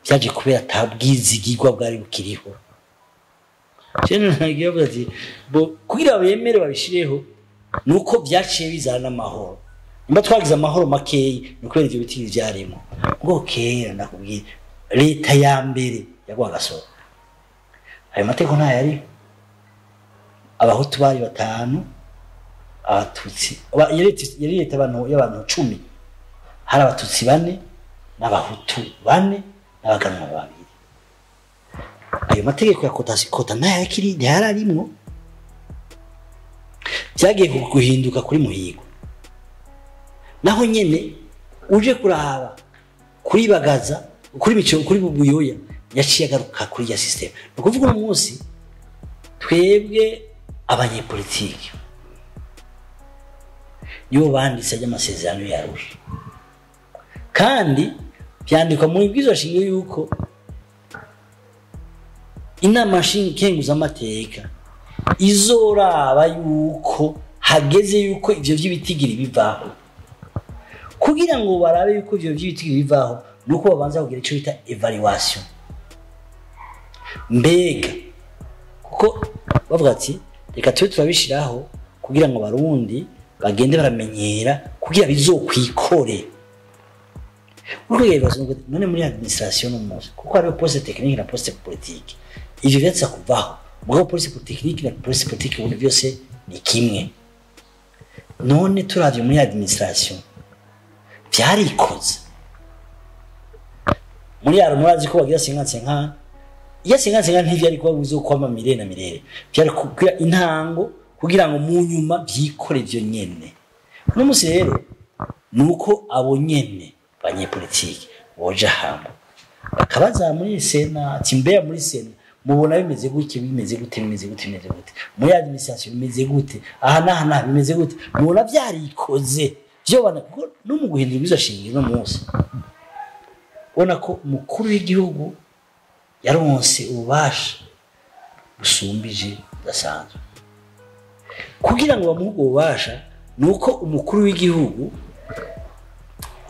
Byaje kubera ata bwizigirwa bwari bukiriho. Kugira bemere babishireho ni uko byaciye bizana n'amahoro nimba twagize amahoro makeyi ni ukubera ibyo biti byarimo ngo kera ndakubwira leta ya mbere ya Rwagasoro ayo mategeko ntayo ariho abahutu bari batanu abatutsi aba- yari leta- y'abantu cumi. Hari abatutsi bane n'abahutu bane n'abaganwa babiri. Ayo mategeko ya kota kota ntayakiri ntayararimwo byagiye gu- guhinduka kuri muhigo. Naho nyene uje kuraba kuri bagaza kuri mico kuri bubuyoya yaciye agaruka kuri ya system. Ni ukuvuga uno munsi twebwe abanyepolitiki. Nibo banditse ry'amasezerano yarusha kandi byandikwa mu bwizo shingiro yuko inama nkenguzamateka izoraba yuko hageze yuko ivyo vy'ibitigiri bivaho. Kugira ngo barabe yuko ivyo vy'ibitigiri bivaho nuko babanza kugira ico bita evaluation. Mbega! Kuko bavuga ati reka tube turabishiraho kugira ngo abarundi bagende baramenyera kugira bizokwikore bibaza ngo none muri administration no munsi kuko hariho poste technique na poste politique ivyo vyatsa kuvaho mugabo poste technique na poste politique ubundi byose ni kimwe none turavye muri administration vyarikoze muri yaro murazi ko bagira sinkanse nka iyo sinkanse nka ntivyari kuba bizokwama mirere na mirere vyari kugira intango kugira ngo mu nyuma vyikore vyo nyene uno musi rero nuko abo nyene banyepolitike boja hamwe bakabaza muri sena ati mbeya muri sena. Mubona bimeze gutya bimeze gute bimeze gute bimeze gute? Muri administration bimeze gute? Aha n'aha n'aha bimeze gute? Mubona bana kuko no mu guhindura ibizo shingiro no munsi ubona ko umukuru w'igihugu yaronse ububasha busumbije budasanzwe. Kugira ngo bamuhe ubwo bubasha ni uko umukuru w'igihugu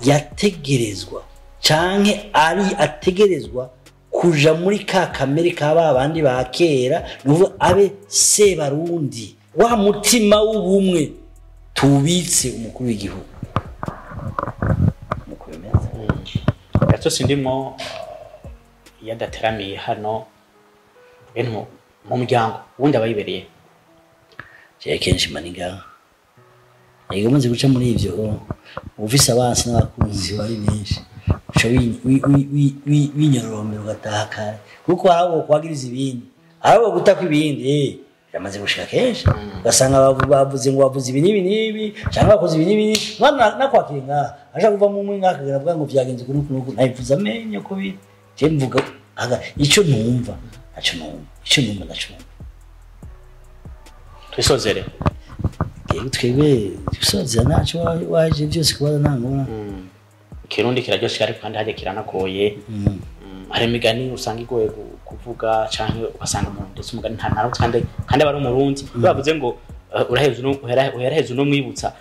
yategerezwa canke ari ategerezwa kuja muri ka kamere ka ba bandi ba kera nuvuga abe sebarundi. Wa mutima w'ubumwe tubitse umukuru w'igihugu. Nuko bimeze. gato sindimo iyo adateramiye hano mu- mu muryango ubundi aba yibereye. Kenshi maniga. Yego maze guca muri ivyo ufise abansi n'abakunzi bari benshi. Uca wi- wi- wi- wi- wi- winyoromera ugataha kare. Kuko harabo kwagiriza ibindi. Harabo gutako ibindi eh biramaze gushika kenshi. Ugasanga bavu- bavuze ngo bavuze ibi n'ibi n'ibi cyangwa bakoze ibi n'ibi mwana nakwakira ngaha aja kuva mu mwe ngaka akavuga ngo vyagenze kuri kunuku nabivuze amenyo ko biri je mvuga ico numva naco numva ico numva naco numva. Twisozere. Yego twebwe dusoza ntacyo wa- waje byose kubaza nta ngora ikirundi kiraryoshe ariko kandi hajya kiranagoye hari imigani usanga igoye kuvuga canke ugasanga umuntu ndetse umugani nta narawuzi kandi kandi aba ari umurundi bavuze ngo uheraheza uno mwibutsa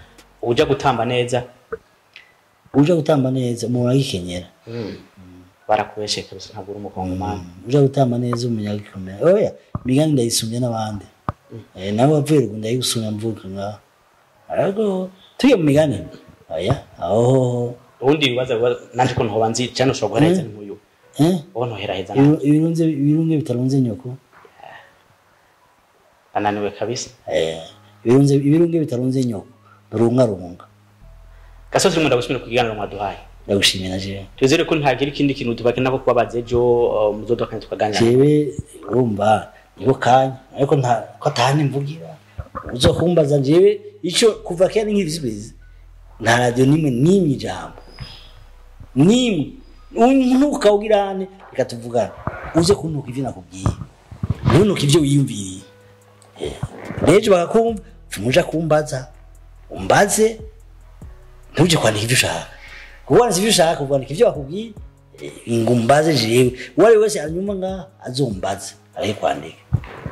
uja gutamba neza uje gutamba neza umuntu agikenyera barakubeshe kabisa ntabwo uri umukongomani uje gutamba neza umenya gikomera oya imigani ndayisumye n'abandi eh nawe wavuye rugo ndayigusumya mvuka nga. Ariko tuye mu migani oya aho ubundi bibaza- nanje ko ntoba nzi cyane ushobora guheraheza nk'uyu eh? Wowe ntuheraheza nawe Ibiru- ibirunze ibirunge bitarunze nyoko. Ananiwe kabisa. Eh ibirunze ibirunge bitarunze nyoko. Runga runga gasozi rimwe ndagushimira ku kiganiro mwaduhaye. Ndagushimiye na jewe twizere ko ntagira ikindi kintu tubake nako kubabaza ejo muzodoka tukaganira jewe urumva niko kanya. Ariko nta ko atahani mvugira. Uzokumbaza jewe ico kuva kera nk'ibisibizi nta radio nimwe nimwe ijambo. Nimwe. Umuntu ugirane reka uze kuntuka ivyo nakubwiye. Ntunuka ivyo wiyumviriye. Eh, n'ejo bakakumva muja kumbaza umbaze. Ntuje kwandika ivyo ushaka. Kuko wanditse ivyo ushaka kwandika ivyo bakubwiye eh, ngo umbaze jewe uwo ari wese anyuma ngaha azombaze arahe kwandika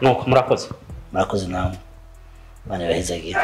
nuko murakoze. Murakoze namwe bana bahezagire